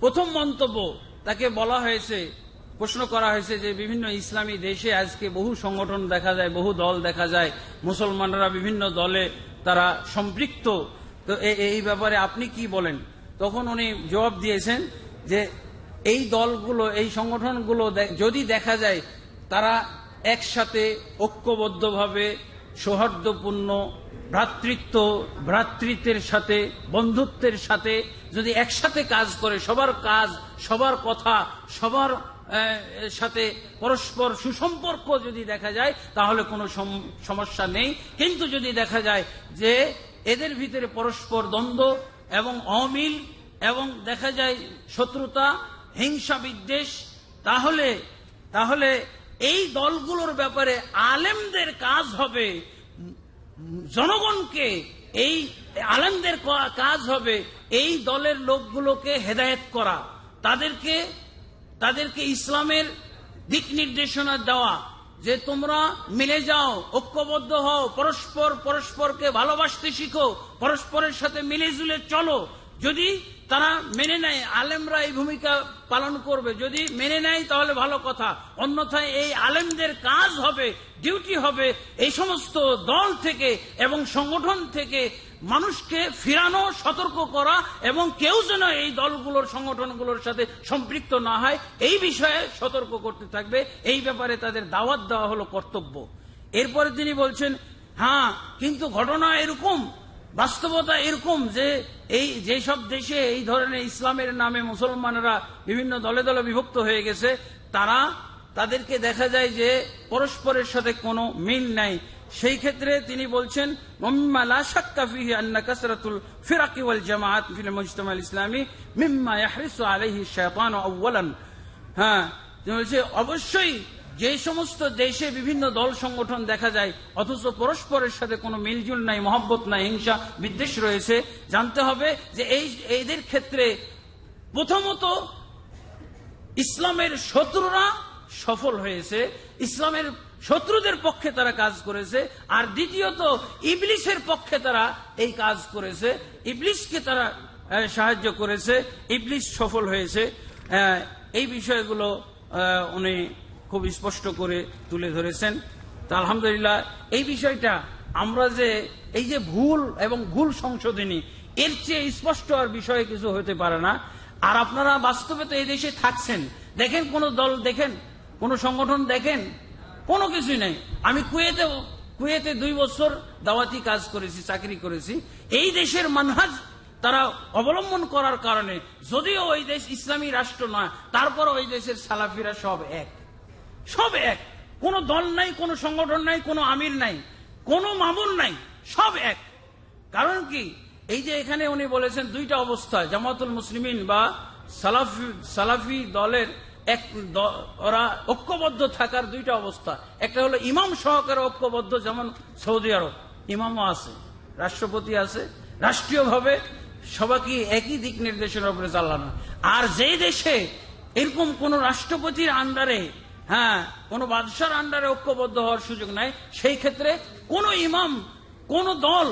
Speaker 1: প্রথম মন্তব্য তাকে বলা হয়েছে প্রশ্ন করা হয়েছে যে বিভিন্ন ইসলামী দেশে আজকে বহু সংগঠন দেখা যায়, বহু দল দেখা যায়, মুসলমানরা বিভিন্ন দলে তারা সম্পৃক্ত। তো এই ব্যাপারে আপনি কি বলেন? তখন উনি জবাব দিয়েছেন যে এই দলগুলো, এই সংগঠনগুলো যদি দেখা যায় তারা একসাথে ঐক্যবদ্ধভাবে সৌহার্দ্যপূর্ণ ভ্রাতৃত্ব, ভ্রাতৃত্বের সাথে, বন্ধুত্বের সাথে যদি একসাথে কাজ করে, সবার কাজ, সবার কথা, সবার সাথে পরস্পর সুসম্পর্ক যদি দেখা যায়, তাহলে কোনো সম- সমস্যা নেই। কিন্তু যদি দেখা যায় যে এদের ভিতরে পরস্পর দ্বন্দ্ব এবং অমিল এবং দেখা যায় শত্রুতা, হিংসা বিদ্বেষ, তাহলে তাহলে এই দলগুলোর ব্যাপারে আলেমদের কাজ হবে, জনগণকে এই আলেমদের কাজ হবে এই দলের লোকগুলোকে হেদায়েত করা। তাদেরকে তাদেরকে ইসলামের দিক নির্দেশনা দেওয়া যে তোমরা মিলে যাও, ঐক্যবদ্ধ হও, পরস্পর পরস্পরকে ভালোবাসতে শিখো, পরস্পরের সাথে মিলে জুলে চলো। যদি তারা মেনে নেয়, আলেমরা এই ভূমিকা পালন করবে। যদি মেনে নেয়, তাহলে ভালো কথা। অন্যথায় এই আলেমদের কাজ হবে, ডিউটি হবে এই সমস্ত দল থেকে এবং সংগঠন থেকে মানুষকে ফিরানো, সতর্ক করা এবং কেউ যেন এই দলগুলোর, সংগঠনগুলোর সাথে সম্পৃক্ত না হয়, এই বিষয়ে সতর্ক করতে থাকবে। এই ব্যাপারে তাদের দাওয়াত দেওয়া হলো কর্তব্য। এরপরে তিনি বলছেন হ্যাঁ কিন্তু ঘটনা এরকম, বাস্তবতা এরকম যে এই, যেসব দেশে এই ধরনের ইসলামের নামে মুসলমানরা বিভিন্ন দলে দলে বিভক্ত হয়ে গেছে, তারা, তাদেরকে দেখা যায় যে পরস্পরের সাথে কোনো মিল নাই। সেই ক্ষেত্রে তিনি বলছেন, মিম্মা আন্না হ্যাঁ অবশ্যই যে সমস্ত দেশে বিভিন্ন দল সংগঠন দেখা যায়, অথচ পরস্পরের সাথে কোনো মিলজুল নাই, মহব্বত নাই, হিংসা, বিদ্বেষ রয়েছে। জানতে হবে যে এই এদের ক্ষেত্রে প্রথমত ইসলামের শত্রুরা সফল হয়েছে। ইসলামের শত্রুদের পক্ষে তারা কাজ করেছে, আর দ্বিতীয়ত ইবলিশের পক্ষে তারা এই কাজ করেছে। ইবলিশকে তারা সাহায্য করেছে। ইবলিশ সফল হয়েছে। এই বিষয়গুলো উনি খুব স্পষ্ট করে তুলে ধরেছেন। তা আলহামদুলিল্লাহ, এই বিষয়টা আমরা যে, এই যে ভুল এবং ভুল সংশোধনী, এর চেয়ে স্পষ্ট আর বিষয়ে কিছু হতে পারে না। আর আপনারা বাস্তবে তো এই দেশে থাকছেন। দেখেন কোন দল, দেখেন কোন সংগঠন, দেখেন কোনো কিছুই নাই। আমি কুয়েতে কুয়েতে দুই বছর দাওয়াতি কাজ করেছি, চাকরি করেছি। এই দেশের মানহাজ তারা অবলম্বন করার কারণে যদিও ওই দেশ ইসলামী রাষ্ট্র নয় তারপর ওই দেশের সালাফিরা সব এক। সব এক। কোন দল নাই, কোন সংগঠন নাই, কোন আমির নাই, কোন মামুন নাই, সব এক। কারণ কি? এই যে এখানে উনি বলেছেন দুইটা অবস্থা, জামাতুল মুসলিমিন বা সালাফি সালাফি দলের এক ওরা ঐক্যবদ্ধ থাকার দুইটা অবস্থা। একটা হলো ইমাম সহকারে ঐক্যবদ্ধ, যেমন সৌদি আরব। ইমামও আছে, রাষ্ট্রপতি আছে। রাষ্ট্রীয়ভাবে সবাইকে একই দিক নির্দেশনার উপরে চালানো। আর যেই দেশে এরকম কোন রাষ্ট্রপতির আন্ডারে হ্যাঁ কোন বাদশার আন্ডারে ঐক্যবদ্ধ হওয়ার সুযোগ নাই, সেই ক্ষেত্রে কোন ইমাম, কোন দল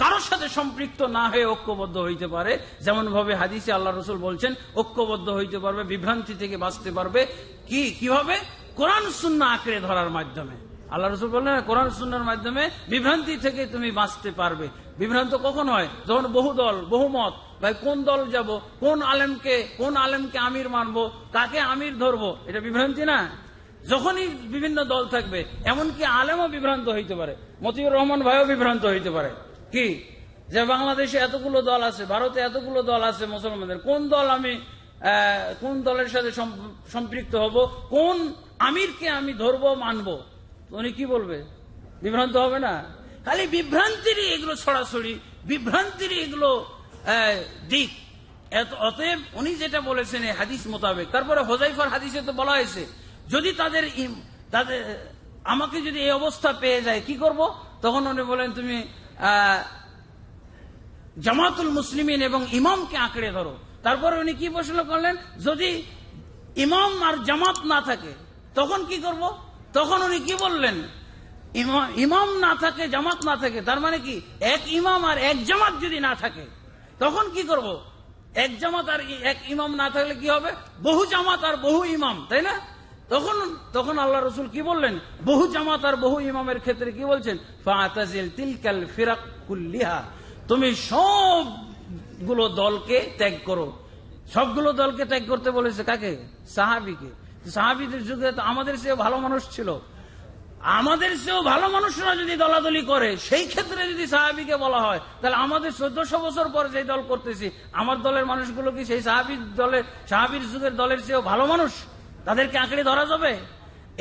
Speaker 1: কারোর সাথে সম্পৃক্ত না হয়ে ঐক্যবদ্ধ হইতে পারে, যেমন ভাবে হাদিসে আল্লাহ রসুল বলছেন, ঐক্যবদ্ধ হইতে পারবে, বিভ্রান্তি থেকে বাঁচতে পারবে। কি, কীভাবে? কোরআন শূন্য আঁকড়ে ধরার মাধ্যমে। আল্লাহ রসুল বললেন, কোরআন শূন্যের মাধ্যমে বিভ্রান্তি থেকে তুমি বাঁচতে পারবে। বিভ্রান্ত কখন হয়? যখন বহু দল বহুমত ভাই কোন দল যাব? কোন আলেমকে কোন আলেমকে আমির মানবো? কাকে আমির ধরবো? এটা বিভ্রান্তি না? যখনই বিভিন্ন দল থাকবে, এমনকি আলেমও বিভ্রান্ত হইতে পারে। মতিউর রহমান ভাইও বিভ্রান্ত হইতে পারে। কি? যে বাংলাদেশে এতগুলো দল আছে, ভারতে এতগুলো দল আছে মুসলমানদের, কোন দল আমি কোন দলের সাথে সম্পৃক্ত হব? কোন আমিরকে আমি ধরবো, মানব? উনি কি বলবে? বিভ্রান্ত হবে না? খালি বিভ্রান্তিরই এগুলো ছড়াছড়ি, বিভ্রান্তিরই এগুলো দিক। অতএব উনি যেটা বলেছেন এই হাদিস মোতাবেক, তারপরে হোজাইফার হাদিসে তো বলা হয়েছে, যদি তাদের তাদের, আমাকে যদি এই অবস্থা পেয়ে যায়, কি করব? তখন উনি বলেন, তুমি জামাতুল মুসলিমিন এবং ইমামকে আঁকড়ে ধরো। তারপরে উনি কি প্রশ্ন করলেন? যদি ইমাম আর জামাত না থাকে, তখন কি করব? তখন উনি কি বললেন? ইমা- ইমাম না থাকে, জামাত না থাকে, তার মানে কি? এক ইমাম আর এক জামাত যদি না থাকে, তখন কি করব? এক জামাত আর এক ইমাম না থাকলে কি হবে? বহু জামাত আর বহু ইমাম, তাই না? তখন তখন আল্লাহ রসুল কি বললেন? বহু জামাত আর বহু ইমামের ক্ষেত্রে কি বলছেন? ফাতাজিল তিলকাল ফিরাক তুমি সবগুলো দলকে ত্যাগ করো। সবগুলো দলকে ত্যাগ করতে বলেছে কাকে? সাহাবিকে। সাহাবিদের যুগে তো আমাদের চেয়ে ভালো মানুষ ছিল। আমাদের চেয়েও ভালো মানুষরা যদি দলাদলি করে, সেই ক্ষেত্রে যদি সাহাবিকে বলা হয়, তাহলে আমাদের চোদ্দশো বছর পর যে দল করতেছি, আমার দলের মানুষগুলো কি সেই সাহাবির দলের, সাহাবির যুগের দলের চেয়েও ভালো মানুষ? তাদেরকে আঁকড়ে ধরা যাবে?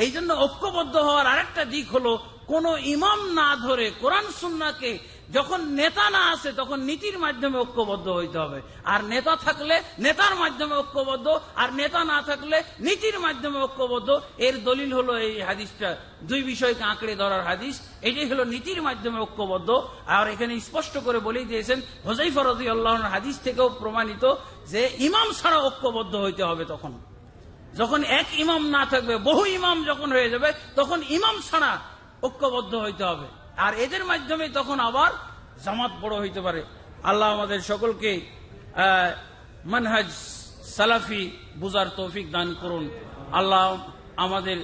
Speaker 1: এই জন্য ঐক্যবদ্ধ হওয়ার আরেকটা দিক হলো, কোন ইমাম না ধরে কোরআন সুন্নাকে যখন নেতা না আসে, তখন নীতির মাধ্যমে ঐক্যবদ্ধ হইতে হবে। আর নেতা থাকলে নেতার মাধ্যমে ঐক্যবদ্ধ, আর নেতা না থাকলে নীতির মাধ্যমে ঐক্যবদ্ধ। এর দলিল হলো এই হাদিসটা। দুই বিষয়কে আঁকড়ে ধরার হাদিস, এটাই হলো নীতির মাধ্যমে ঐক্যবদ্ধ। আর এখানে স্পষ্ট করে বলেই দিয়েছেন হোজাই ফরদি আল্লাহর হাদিস থেকেও প্রমাণিত যে ইমাম ছাড়া ঐক্যবদ্ধ হইতে হবে তখন। যখন এক ইমাম না থাকবে, বহু ইমাম যখন হয়ে যাবে, তখন ইমাম ছাড়া ঐক্যবদ্ধ হইতে হবে। আর এদের মাধ্যমে তখন আবার জামাত বড় হইতে পারে। আল্লাহ আমাদের সকলকে মানহাজ সালাফি বুজার তৌফিক দান করুন। আল্লাহ আমাদের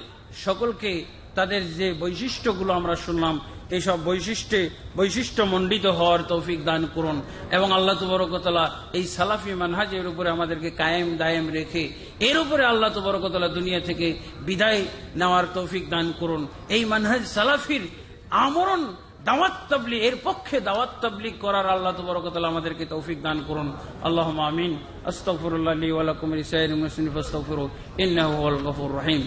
Speaker 1: সকলকে তাদের যে বৈশিষ্ট্যগুলো আমরা শুনলাম এইসব বৈশিষ্ট্যে বৈশিষ্ট্য মণ্ডিত হওয়ার তৌফিক দান করুন। এবং আল্লাহ তুবরকতলা এই সালাফি মানহাজের উপরে আমাদেরকে কায়েম দায়েম রেখে এর উপরে আল্লাহ তুবরকতলা দুনিয়া থেকে বিদায় নেওয়ার তৌফিক দান করুন। এই মানহাজ সালাফির আমরণ দাওয়াত তাবলি এর পক্ষে দাওয়াত তাবলিগ করার আল্লাহ তবরকতাল আমাদেরকে তৌফিক দান করুন। আল্লাহ আমিন। আস্তফরুল্লাহ লি ওয়ালাকুম গফুর রহিম।